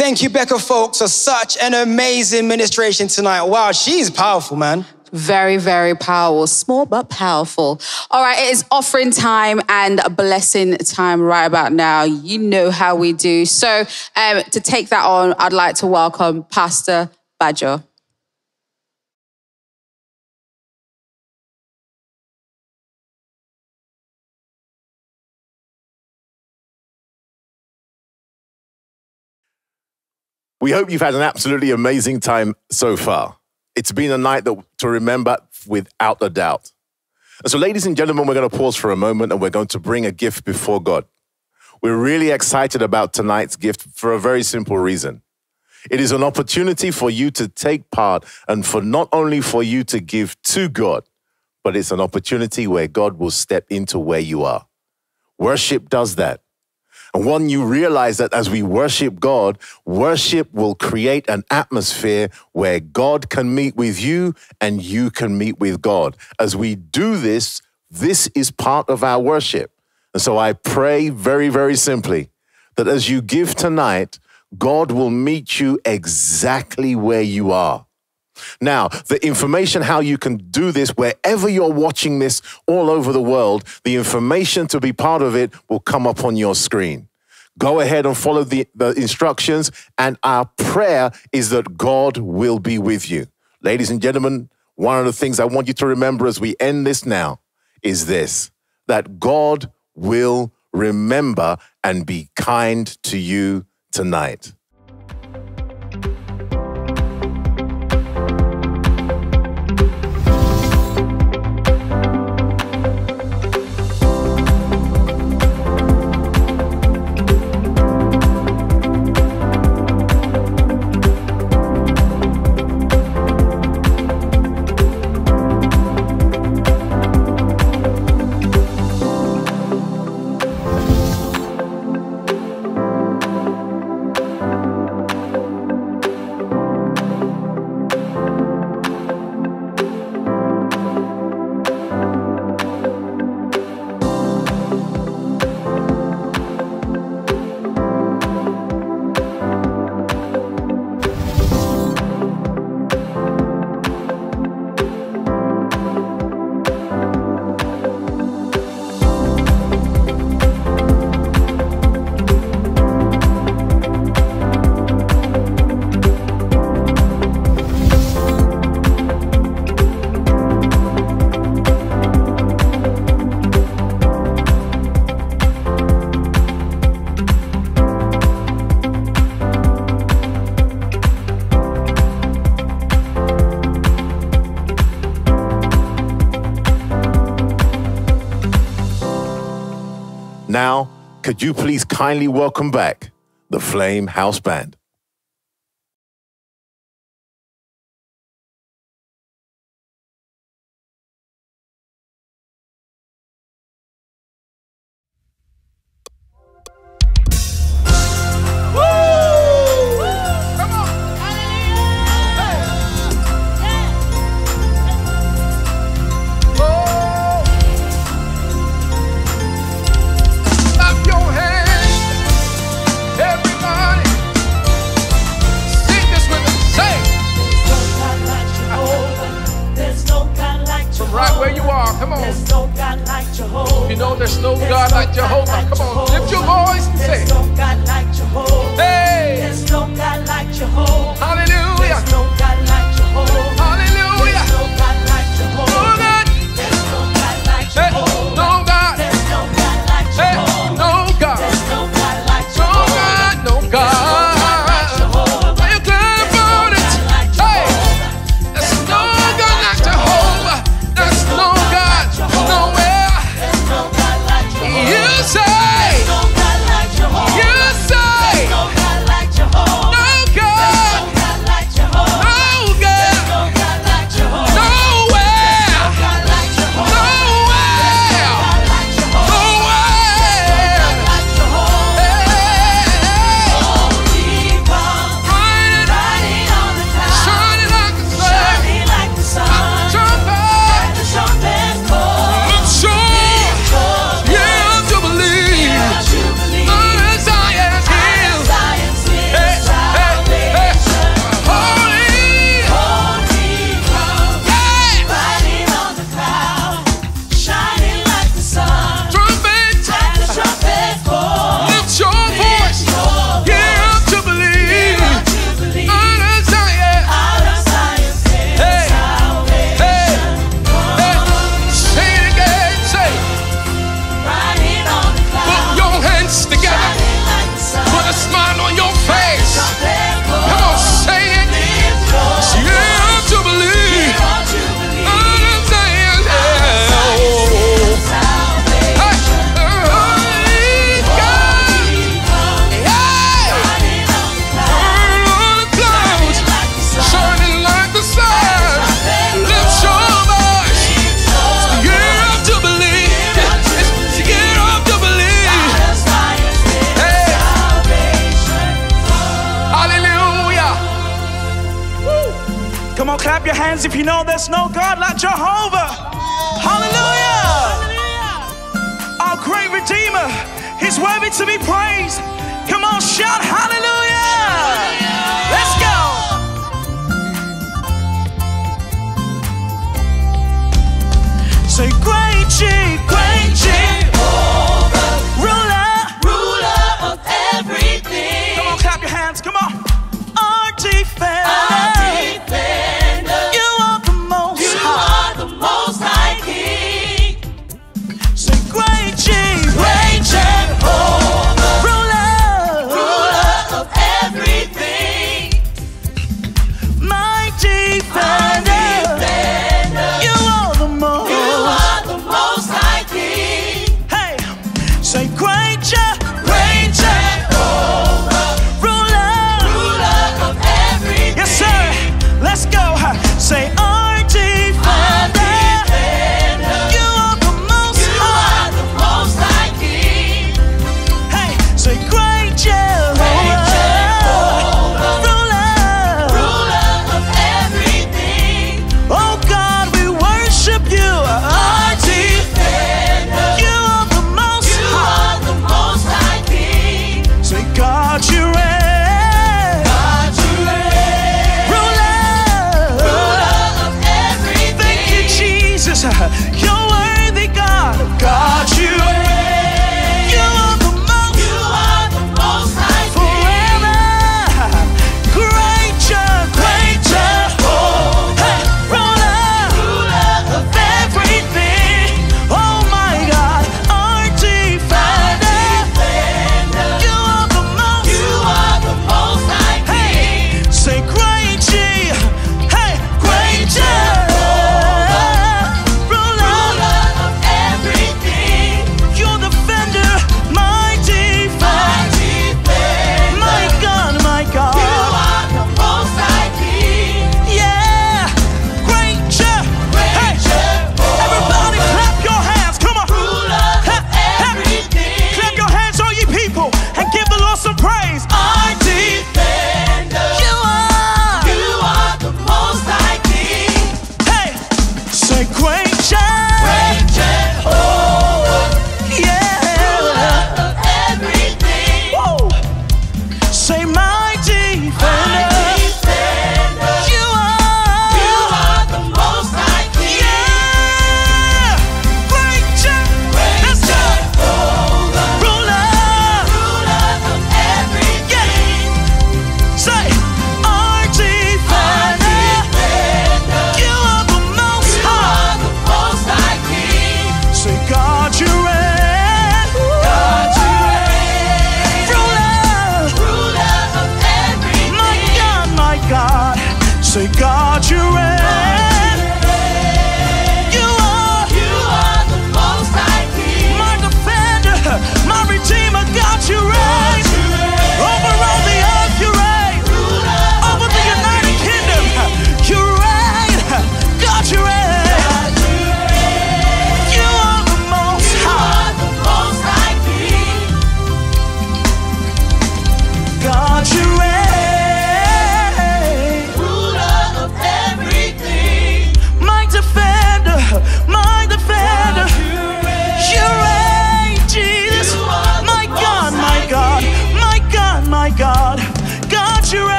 Thank you, Becca Folkes, for such an amazing ministration tonight. Wow, she's powerful, man. Very, very powerful. Small but powerful. All right, it is offering time and blessing time right about now. You know how we do. So, um, to take that on, I'd like to welcome Pastor Badger. We hope you've had an absolutely amazing time so far. It's been a night that, to remember without a doubt. And so, ladies and gentlemen, we're going to pause for a moment and we're going to bring a gift before God. We're really excited about tonight's gift for a very simple reason. It is an opportunity for you to take part and for not only for you to give to God, but it's an opportunity where God will step into where you are. Worship does that. And when you realize that as we worship God, worship will create an atmosphere where God can meet with you and you can meet with God. As we do this, this is part of our worship. And so I pray very, very simply that as you give tonight, God will meet you exactly where you are. Now, the information how you can do this, wherever you're watching this all over the world, the information to be part of it will come up on your screen. Go ahead and follow the, the instructions, and our prayer is that God will be with you. Ladies and gentlemen, one of the things I want you to remember as we end this now is this that God will remember and be kind to you tonight. would you please kindly welcome back the Flame House Band?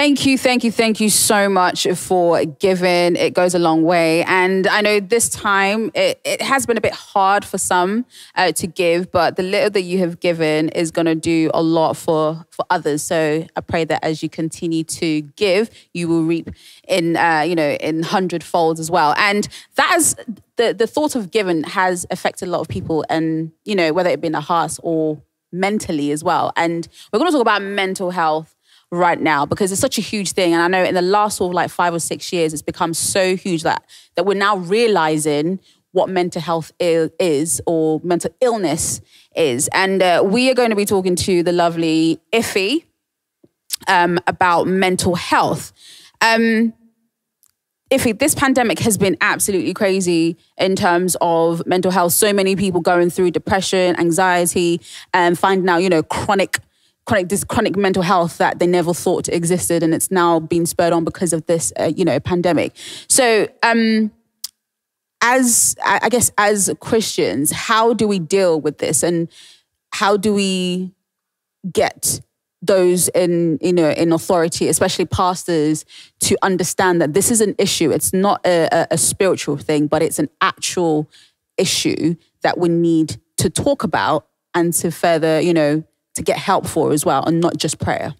Thank you, thank you, thank you so much for giving. It goes a long way. And I know this time it, it has been a bit hard for some uh, to give, but the little that you have given is going to do a lot for, for others. So I pray that as you continue to give, you will reap in, uh, you know, in hundred folds as well. And that is the, the thought of giving has affected a lot of people and, you know, whether it be in the hearts or mentally as well. And we're going to talk about mental health right now because it's such a huge thing. And I know in the last sort of like five or six years, it's become so huge that that we're now realizing what mental health is, or mental illness is. And uh, we are going to be talking to the lovely Ife um, about mental health. Um, this pandemic has been absolutely crazy in terms of mental health. So many people going through depression, anxiety, and finding out, you know, chronic chronic this chronic mental health that they never thought existed and it's now been spurred on because of this uh, you know pandemic. So um as i guess as christians how do we deal with this and how do we get those in you know in authority especially pastors to understand that this is an issue? It's not a, a, a spiritual thing but it's an actual issue that we need to talk about and to further you know to get help for as well and not just prayer?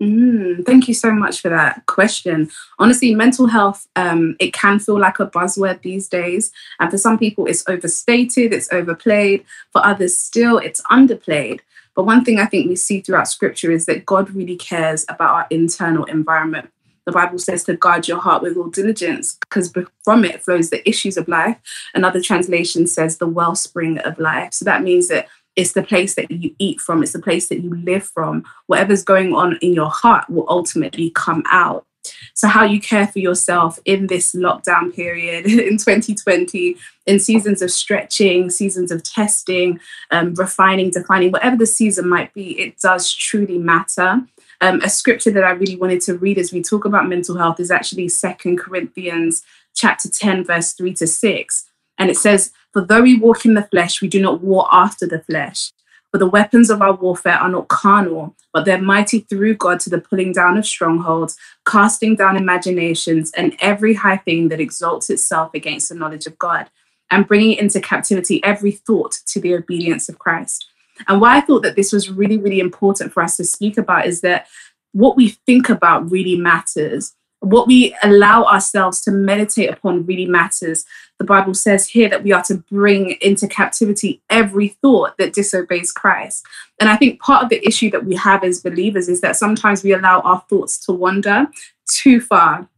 Mm, thank you so much for that question. Honestly, mental health, um, it can feel like a buzzword these days. And for some people, it's overstated, it's overplayed. For others, still, it's underplayed. But one thing I think we see throughout scripture is that God really cares about our internal environment. The Bible says to guard your heart with all diligence because from it flows the issues of life. Another translation says the wellspring of life. So that means that it's the place that you eat from, it's the place that you live from. Whatever's going on in your heart will ultimately come out. So, how you care for yourself in this lockdown period in 2020, in seasons of stretching, seasons of testing, um, refining, defining, whatever the season might be, it does truly matter. Um, a scripture that I really wanted to read as we talk about mental health is actually Second Corinthians chapter 10, verse 3 to 6. And it says, For though we walk in the flesh, we do not war after the flesh. For the weapons of our warfare are not carnal, but they're mighty through God to the pulling down of strongholds, casting down imaginations and every high thing that exalts itself against the knowledge of God, and bringing into captivity every thought to the obedience of Christ. And why I thought that this was really, really important for us to speak about is that what we think about really matters what we allow ourselves to meditate upon really matters. The Bible says here that we are to bring into captivity every thought that disobeys Christ. And I think part of the issue that we have as believers is that sometimes we allow our thoughts to wander too far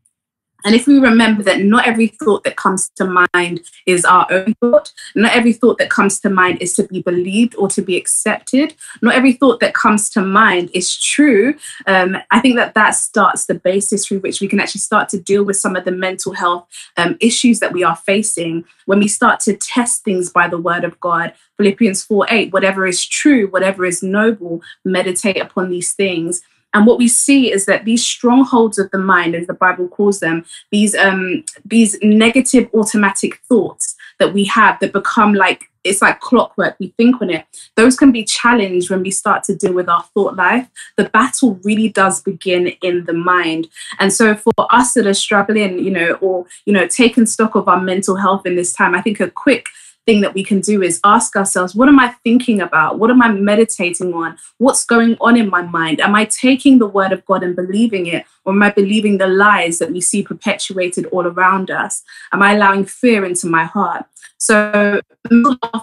and if we remember that not every thought that comes to mind is our own thought, not every thought that comes to mind is to be believed or to be accepted, not every thought that comes to mind is true, um, I think that that starts the basis through which we can actually start to deal with some of the mental health um, issues that we are facing when we start to test things by the word of God. Philippians 4 8, whatever is true, whatever is noble, meditate upon these things. And what we see is that these strongholds of the mind, as the Bible calls them, these um, these negative automatic thoughts that we have that become like it's like clockwork. We think on it. Those can be challenged when we start to deal with our thought life. The battle really does begin in the mind. And so for us that are struggling, you know, or you know, taking stock of our mental health in this time, I think a quick thing that we can do is ask ourselves what am I thinking about? What am I meditating on? What's going on in my mind? Am I taking the word of God and believing it? Or am I believing the lies that we see perpetuated all around us? Am I allowing fear into my heart? So,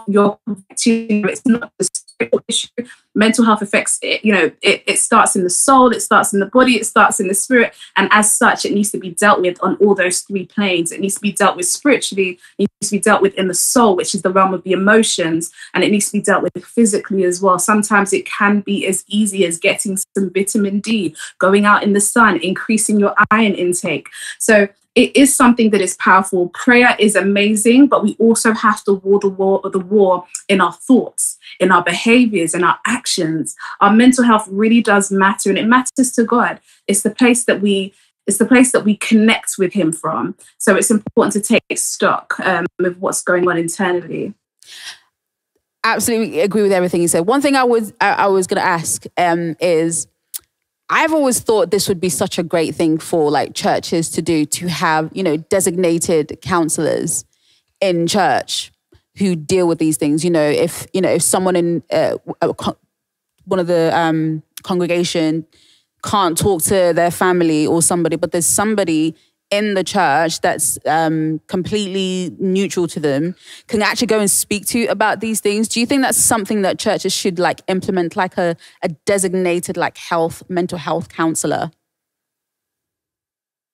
your it's not just issue. Mental health affects it, you know, it, it starts in the soul, it starts in the body, it starts in the spirit. And as such, it needs to be dealt with on all those three planes. It needs to be dealt with spiritually, it needs to be dealt with in the soul, which is the realm of the emotions, and it needs to be dealt with physically as well. Sometimes it can be as easy as getting some vitamin D, going out in the sun, increasing your iron intake. So it is something that is powerful. Prayer is amazing, but we also have to war the war the war in our thoughts, in our behaviors, in our actions. Our mental health really does matter, and it matters to God. It's the place that we it's the place that we connect with Him from. So it's important to take stock um, of what's going on internally. absolutely agree with everything you said. One thing I was I, I was going to ask um, is, I've always thought this would be such a great thing for like churches to do to have you know designated counselors in church who deal with these things. You know, if you know if someone in uh, one of the um, congregation can't talk to their family or somebody, but there's somebody in the church that's um, completely neutral to them can actually go and speak to you about these things. Do you think that's something that churches should like implement, like a, a designated like health mental health counselor?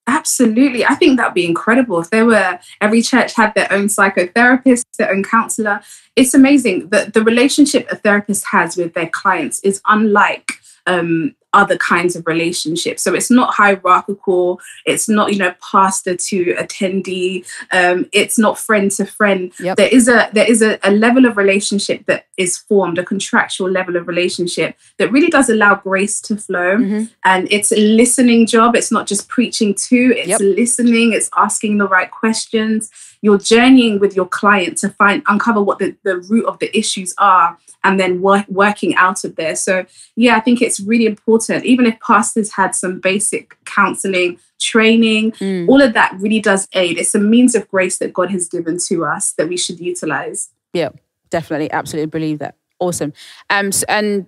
Absolutely. I think that'd be incredible if there were every church had their own psychotherapist, their own counselor. It's amazing that the relationship a therapist has with their clients is unlike um, other kinds of relationships. So it's not hierarchical. It's not, you know, pastor to attendee. Um, it's not friend to friend. There is a there is a, a level of relationship that is formed, a contractual level of relationship that really does allow grace to flow. And it's a listening job. It's not just preaching to. It's listening. It's asking the right questions. You're journeying with your client to find uncover what the, the root of the issues are and then work, working out of there. So yeah, I think it's really important. Even if pastors had some basic counseling training, all of that really does aid. It's a means of grace that God has given to us that we should utilize. Yeah, definitely, absolutely believe that. Awesome. Um, s- and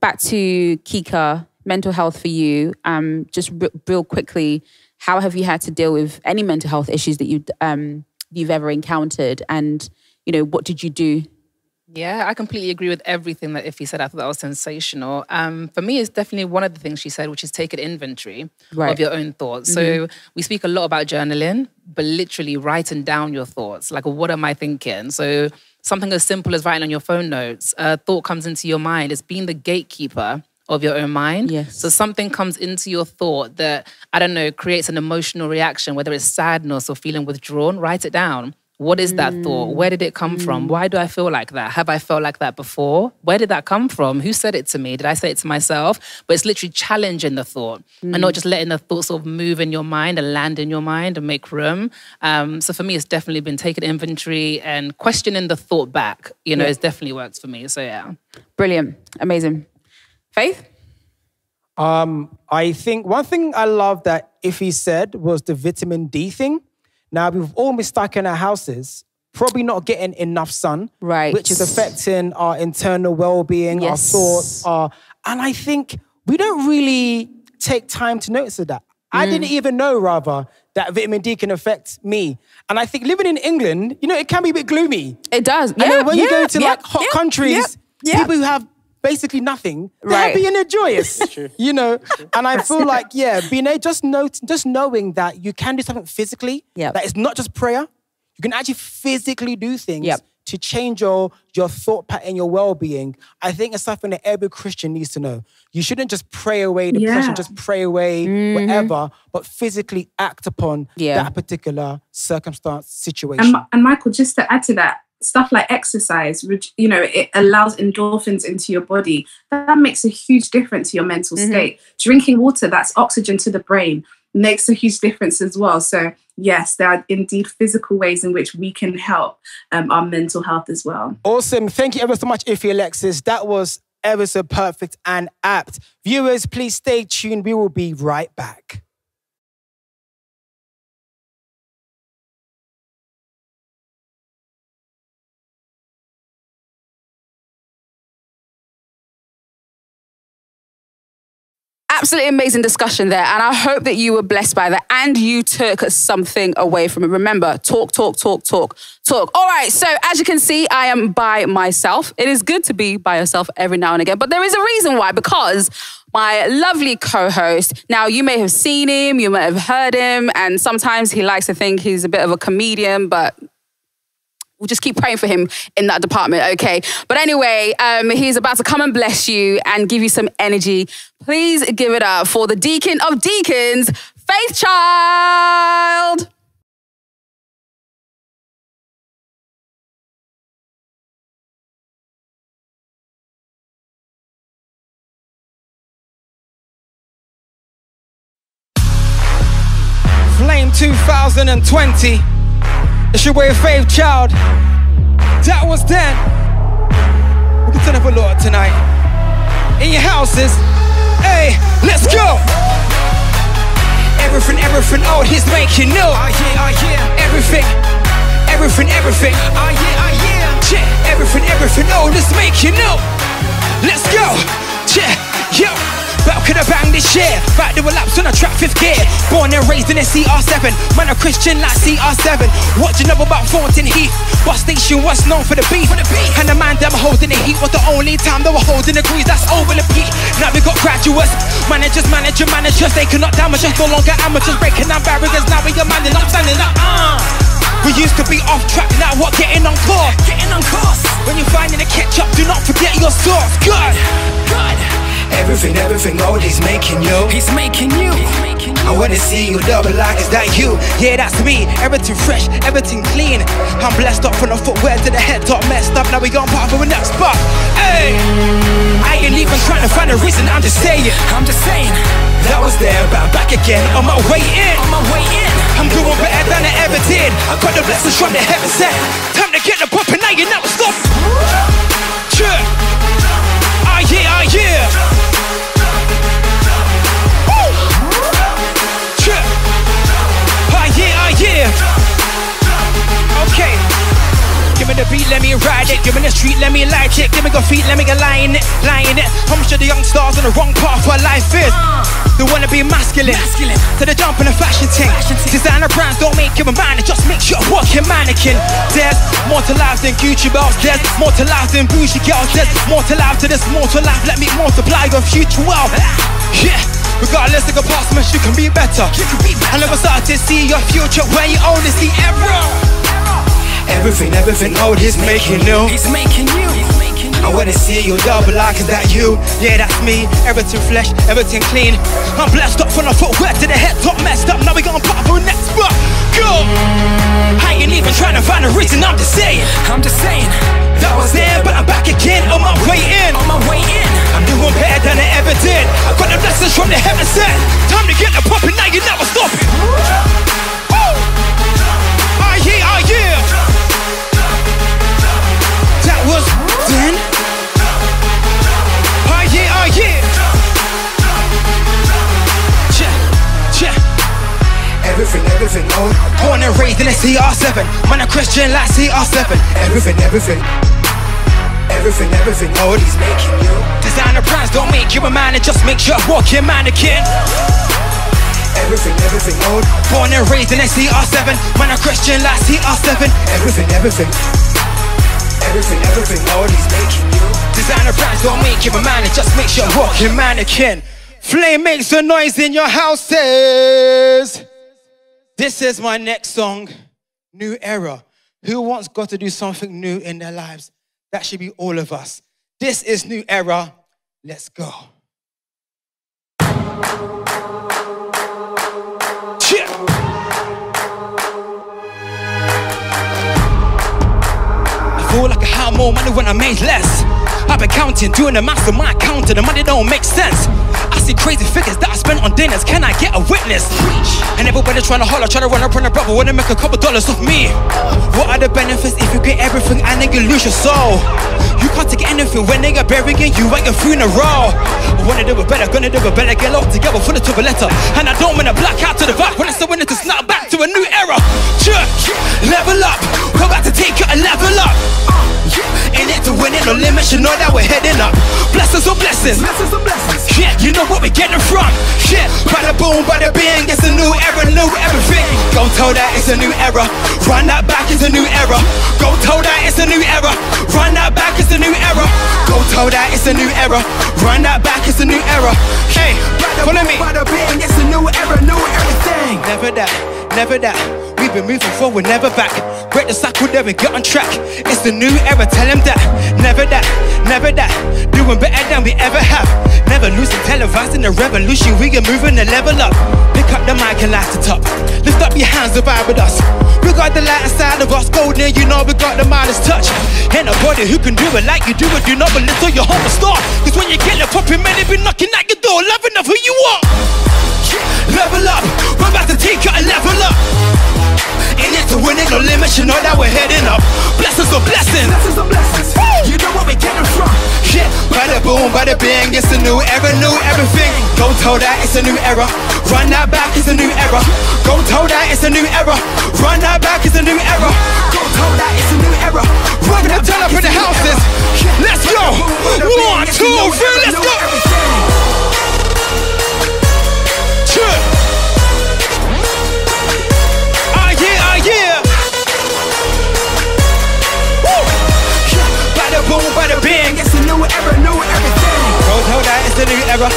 back to Kika, mental health for you. Um, just r- real quickly, how have you had to deal with any mental health issues that you um you've ever encountered, and you know what did you do? Yeah, I completely agree with everything that Ife said. I thought that was sensational. Um, for me, it's definitely one of the things she said, which is take an inventory Right. of your own thoughts. Mhm. So we speak a lot about journaling, but literally writing down your thoughts. Like, what am I thinking? So something as simple as writing on your phone notes. A thought comes into your mind. It's being the gatekeeper of your own mind. Yes. So something comes into your thought that I don't know creates an emotional reaction, whether it's sadness or feeling withdrawn. Write it down. What is that thought? Where did it come from? Why do I feel like that? Have I felt like that before? Where did that come from? Who said it to me? Did I say it to myself? But it's literally challenging the thought and not just letting the thought sort of move in your mind and land in your mind and make room. Um, so for me, it's definitely been taking inventory and questioning the thought back. You know, Yeah. it's definitely worked for me. So yeah. Brilliant, amazing. Faith. Um, I think one thing I love that Ife said was the vitamin D thing. Now we've all been stuck in our houses, probably not getting enough sun, right? Which is affecting our internal well-being, Yes. our thoughts, our, and I think we don't really take time to notice of that. I Mm. didn't even know, rather, that vitamin D can affect me. And I think living in England, you know, it can be a bit gloomy. It does. And Yeah, when you go to yeah, like hot yeah, countries, yeah, yeah. people who have basically nothing, they're Right. happy and they're joyous. you know, and I feel like yeah, being a just know, just knowing that you can do something physically. Yep. That it's not just prayer. You can actually physically do things Yep. to change your your thought pattern, your well being. I think it's something that every Christian needs to know. You shouldn't just pray away depression, Yeah. just pray away Mm-hmm. whatever, but physically act upon Yeah. that particular circumstance situation. And, and Michael, just to add to that, stuff like exercise, which, you know, it allows endorphins into your body. That makes a huge difference to your mental Mhm. state. Drinking water, that's oxygen to the brain, makes a huge difference as well. So, yes, there are indeed physical ways in which we can help um, our mental health as well. Awesome. Thank you ever so much, Ife Alexis. That was ever so perfect and apt. Viewers, please stay tuned. We will be right back. Absolutely amazing discussion there. And I hope that you were blessed by that and you took something away from it. Remember, talk, talk, talk, talk, talk. All right. So, as you can see, I am by myself. It is good to be by yourself every now and again, but there is a reason why, because my lovely co host. Now, you may have seen him, you may have heard him, and sometimes he likes to think he's a bit of a comedian, but we'll just keep praying for him in that department, okay? But anyway, um, he's about to come and bless you and give you some energy. Please give it up for the deacon of deacons, Faith Child. Flame 2020. It's your way of faith, child. That was then. We can turn up a lot tonight. In your houses. Hey, let's go. Everything, everything, oh, he's making new. Oh yeah, oh yeah. Everything, everything, everything. Oh yeah, oh yeah. Yeah, everything, everything, oh, let's make you new. Let's go. Yeah, yo. Back to the bang this year. Back to a laps on a track fifth gear. Born and raised in a CR7. Man, a Christian like CR7. Watching up about Thornton Heath. What station was known for the beef? And the man them holding the heat was the only time they were holding the grease. That's over the peak. Now we got graduates, managers, manager, managers. They cannot damage us. No longer amateurs breaking down barriers. Now we are manning up, standing up. Uh. We used to be off track, now what? Getting on course. Getting on course. When you're finding a catch up, do not forget your source. Good. Good. Everything, everything, oh, he's making you. He's making you. I wanna see you double like, is that you? Yeah, that's me. Everything fresh, everything clean. I'm blessed up from the footwear to the head top, messed up. Now we gon' pop for the next spot. Hey, I ain't even trying to find a reason. I'm just saying. I'm just saying. That was there, but I'm back again on my way in. On my way in. I'm doing better than I ever did. I got the blessings from the heavens. Set. Time to get the and now you never stop. Sure. Ah yeah, ah. Ah ah yeah. Okay. Give me the beat, let me ride it. Give me the street, let me light it. Give me the feet, let me get lying it, lying it. Much of the young stars on the wrong path where life is? They wanna be masculine, masculine. So they jump in a fashion thing. Designer brands don't make you a man, it just makes you a walking mannequin. There's more to life than Gucci belts. There's more to life than bougie girls. There's more to life to this, more to life. Let me multiply your future wealth. Yeah. Regardless of the past, man, you can be better. You can be better. I never started to see your future when you only see error. Everything, everything old, he's making new. He's making you. I wanna see you double like, is that you? Yeah, that's me. Everything fresh, everything clean. I'm blessed up from the footwear to the head top, messed up. Now we gonna pop for next spot. Go! I ain't even trying to find a reason, I'm just saying. I'm just saying. That was there, but I'm back again on my way in. On my way in. I'm doing better than I ever did. I got the blessings from the heavens set. Time to get the poppin', now you never stop it. Then. Ah yeah, ah yeah. Check, check. Everything, everything, oh. Born and raised in a CR7. Man, a Christian like CR7. Everything, everything. Everything, everything, oh, he's making you. Designer brands don't make you a man, it just makes you a walking mannequin. Everything, everything, old. Born and raised in a CR7. Man, a Christian like CR7. Everything, everything. Everything, everything. He's making you. Designer brands don't make you a man, it just makes you a walking mannequin. Flame makes a noise in your houses. This is my next song, New Era. Who wants God to do something new in their lives? That should be all of us. This is New Era. Let's go. Like I had more money when I made less. I've been counting, doing the math on my account, and the money don't make sense. See crazy figures that I spent on dinners. Can I get a witness? And everybody trying to holler, trying to run up on a brother, wanna make a couple dollars off me. What are the benefits if you get everything and then you lose your soul? You can't take anything when they are burying you at your funeral. I wanna do it better, gonna do it better, get locked together of a letter. And I don't wanna black out to the back when it's the winner to snap back to a new era. Church, level up, we're about to take it a level up. In it to winning, no limits, you know that we're heading up. Blessings on blessings. Blessings on blessings. Yeah, you know what we're getting from. Yeah, bada boom, bada bing, it's a new era, new everything. Go tell that it's a new era. Run that back, it's a new era. Go tell that it's a new era. Run that back, it's a new era. Go tell that it's a new era. Run that back, it's a new era. Hey, follow me. Bada bing, it's a new era, new everything. Never that, never that. Been moving forward, never back. Break the cycle, never get on track. It's the new era, tell them that. Never that, never that. Doing better than we ever have. Never losing, televising the revolution. We are moving the level up. Pick up the mic and light it up. Lift up your hands and vibe with us. We got the light inside of us, golden, you know we got the Midas touch. Ain't nobody who can do it like you do it, do not believe till your heart will start. Cause when you get it popping, man, they be knocking at your door, loving of who you are. Level up, we're about to take you a level up. In it to win it, no limits, you know that we're heading up. Blessings on blessings. Blessings on blessings. You know where we're getting from. Yeah, bada boom, bada bing, it's a new era, new everything. Go tell that it's a new era. Run that back, it's a new era. Go tell that it's a new era. Run that back, it's a new era. Go tell that it's a new era. Run that tell up in the houses. Let's go. One, two, three, let's go. It's a new era.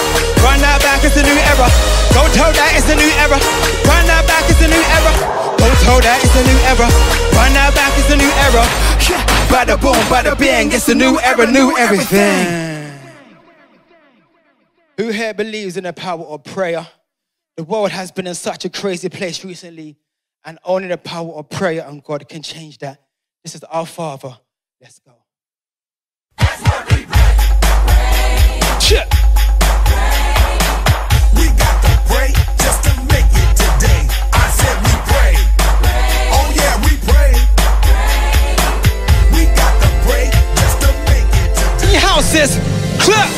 Run that back, it's a new era. Go tell that it's a new era. Run that back, it's a new era. Go tell that it's a new era. Run that back, it's a new era. Yeah. Bada boom, bada bing, it's a new era, new everything. Who here believes in the power of prayer? The world has been in such a crazy place recently, and only the power of prayer and God can change that. This is our Father. Let's go. Shit. We got to pray just to make it today. I said we pray. Oh yeah, we pray. We got to pray just to make it today. Your houses, clap.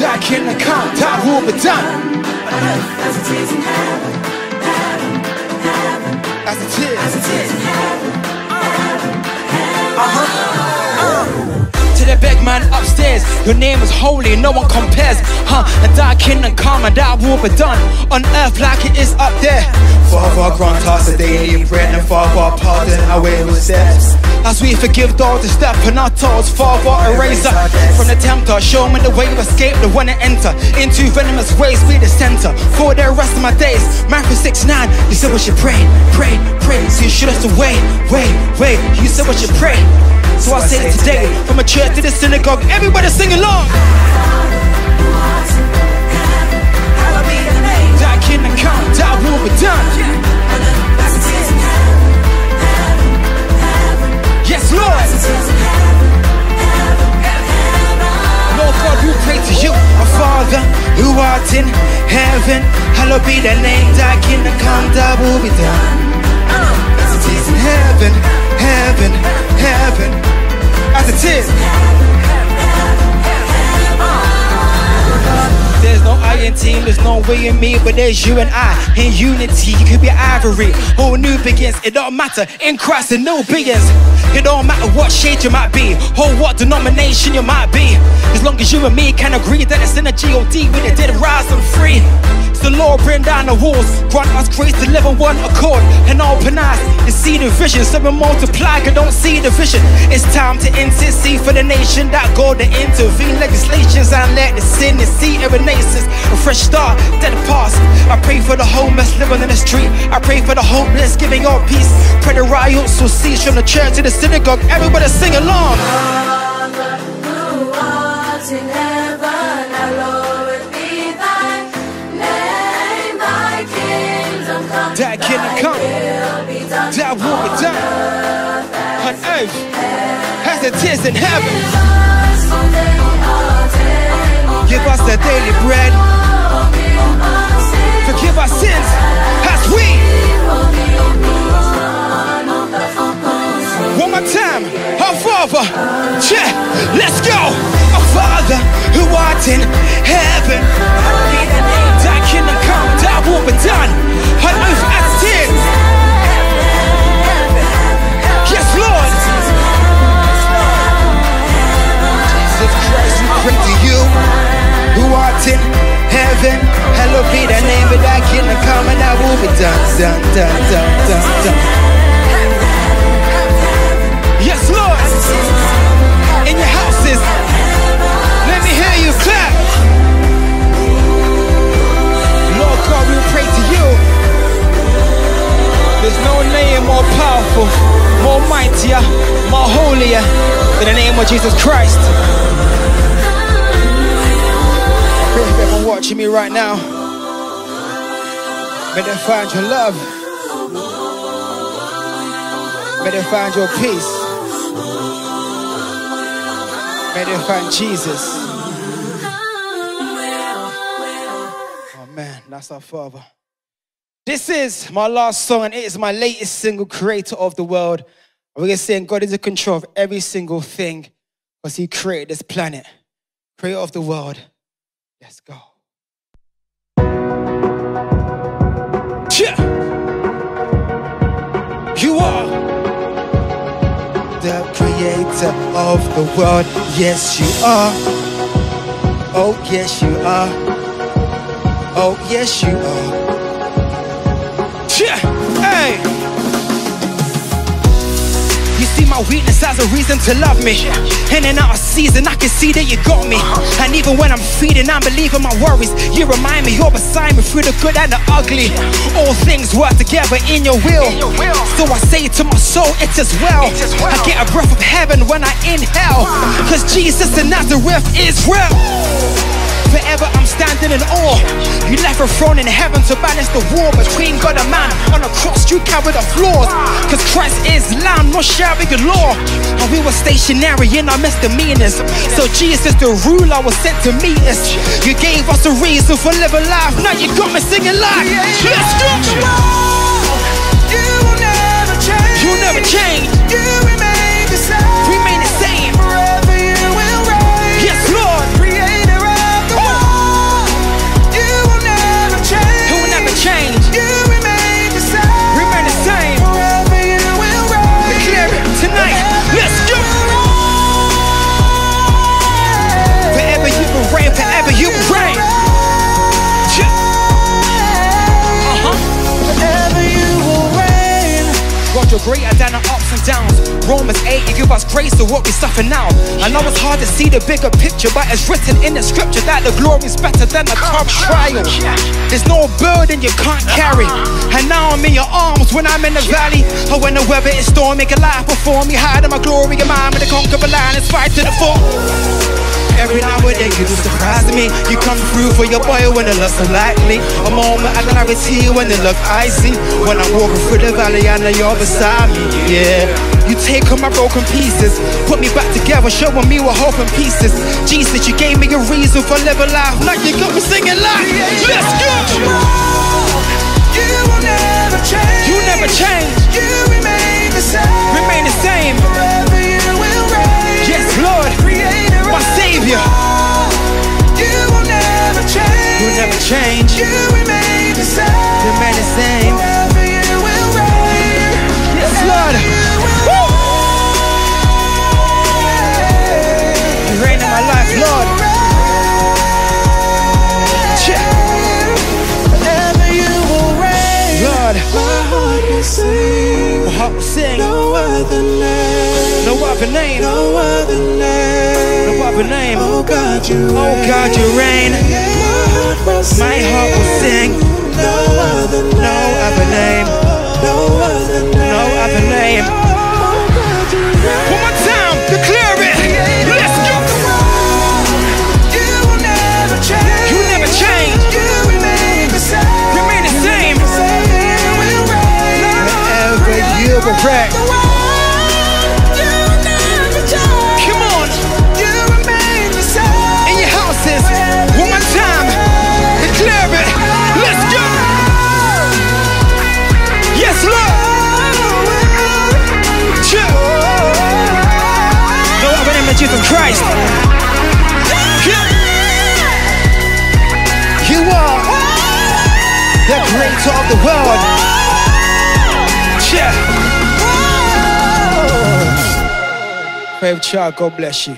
Thy kingdom come, thy will be done. As it is in heaven, As it is. as it is in heaven. Uh-huh. To the big man upstairs, your name is holy, no one compares. Huh? And thy kingdom come and that will be done on earth like it is up there. Father, grant us a daily bread and Father, pardon our wayward steps. As we forgive those that step on our toes, Father, erase us from the tempter. Show me the way to escape, the one to enter into venomous ways. Be the center for the rest of my days. Matthew 6 9, you said we should pray, pray, pray. So you should have to wait, wait, wait. You said we should pray. So I say it today, from a church to the synagogue, everybody sing along. Thy kingdom come, thy will be done. Yes, Lord. Lord God, we pray to you, our Father who art in heaven. Hallowed be thy name, thy kingdom there's no me, but there's you and I in unity. You could be ivory, whole new begins. It don't matter in Christ and no beings. It don't matter what shade you might be, or what denomination you might be. As long as you and me can agree that it's in a God the dead rise and free. The Lord bring down the walls, grant us grace to live in one accord and open eyes and see the vision. So we multiply, I don't see the vision. It's time to intercede for the nation that God to intervene legislations and let the sin and see every nations a fresh start, dead past. I pray for the homeless living in the street. I pray for the hopeless giving all peace. Pray the riots will cease from the church to the synagogue. Everybody sing along. Who art in heaven, Thy kingdom come. Thy will be done on earth as it is in heaven. Give us the daily bread. Forgive our sins as we. One more time. Our Father. Yeah, let's go. Our Father who art in heaven. Thy kingdom come, دعوة بتاعنا as قاسين Yes Lord Jesus Christ we pray to you who art in heaven hallowed be the name of that kingdom come and that will be done done done done done done Yes Lord. In your houses. Let me hear you clap. God, we will pray to you. There's no name more powerful, more mightier, more holier than the name of Jesus Christ. Pray if everyone watching me right now, may they find your love. May they find your peace. May they find Jesus. That's our Father. This is my last song, and it is my latest single, Creator of the World. We're gonna say God is in control of every single thing because He created this planet, Creator of the world. Let's go. Yeah. You are the creator of the world. Yes, you are. Oh, yes, you are. Oh, yes, you are. Yeah. Hey. You see my weakness as a reason to love me. In and out of season, I can see that you got me. And even when I'm feeding, I'm believing my worries. You remind me you're beside me through the good and the ugly. All things work together in your will. So I say to my soul, it is as well. I get a breath of heaven when I inhale. Cause Jesus of Nazareth is real. Forever I'm standing in awe. You left a throne in heaven to balance the war between God and man. On a cross, you covered the flaws. Cause Christ is lamb, not sharing your law. And we were stationary in our misdemeanors. So Jesus, the ruler, was sent to meet us. You gave us a reason for living life. Now you got me singing live. Let's go. You will never change. You'll never change. You remain the same. You're greater than our ups and downs. Romans 8, you give us grace to what we suffer now. I know it's hard to see the bigger picture, but it's written in the scripture that the glory's better than the tough trial. There's no burden you can't carry. And now I'm in your arms when I'm in the valley. Or when the weather is stormy, make a life before me. Hide in my glory, your mind with the conquer the line and fight to the full. Every now and then you do surprise me. You come through for your boy when the love's unlikely. A moment of clarity when the love icy. When I'm walking through the valley and you're beside me. Yeah. You take all my broken pieces, put me back together, showing me what hope and pieces. Jesus, you gave me a reason for living life. Now you got me singing life. Let's go. You will never change. You never change. You remain the same. Remain the same. Forever you will reign. Yes, Lord. Creator My Savior. You will never change. You will never change. You remain the same. Remain the same. Forever you will reign. Yes, Lord. Woo. You reign in my life, Lord. Yeah. Forever you will reign. Lord. My heart will sing. My heart will sing. No other name. No other name. No other name. No other name. Oh God, you reign. Oh God, you reign. My heart will sing. My heart will sing. No other name. No other name. No other name. You will reign. You never change. Come on. You remain the same. In your houses. One more time. Declare it. Let's go. Yes, Lord. Yeah. No other name than Jesus Christ. You are the creator of the world. Yeah. Faith Child, God bless you.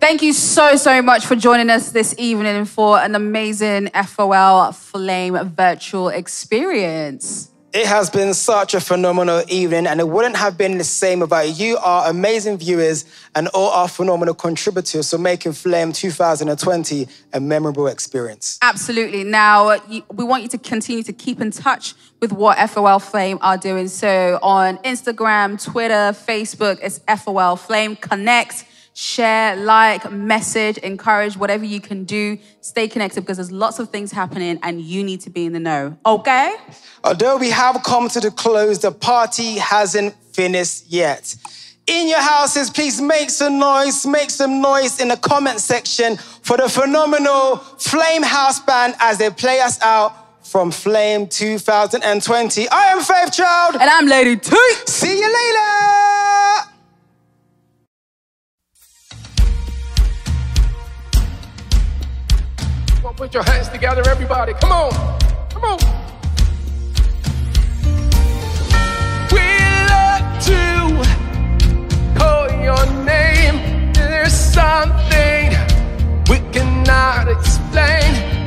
Thank you so, so much for joining us this evening for an amazing FOL Flame virtual experience. It has been such a phenomenal evening, and it wouldn't have been the same without you, our amazing viewers, and all our phenomenal contributors for making Flame 2020 a memorable experience. Absolutely. Now, uh, we want you to continue to keep in touch with what FOL Flame are doing. So on Instagram, Twitter, Facebook, it's FOL Flame. Connect, share, like, message, encourage, whatever you can do. Stay connected because there's lots of things happening and you need to be in the know. Okay? Although we have come to the close, the party hasn't finished yet. In your houses, please make some noise, make some noise in the comment section for the phenomenal Flame House Band as they play us out from Flame 2020. I am Faith Child. And I'm Lady T. See you later. Come on, put your hands together, everybody. Come on. Come on. We love to call your name. There's something we cannot explain.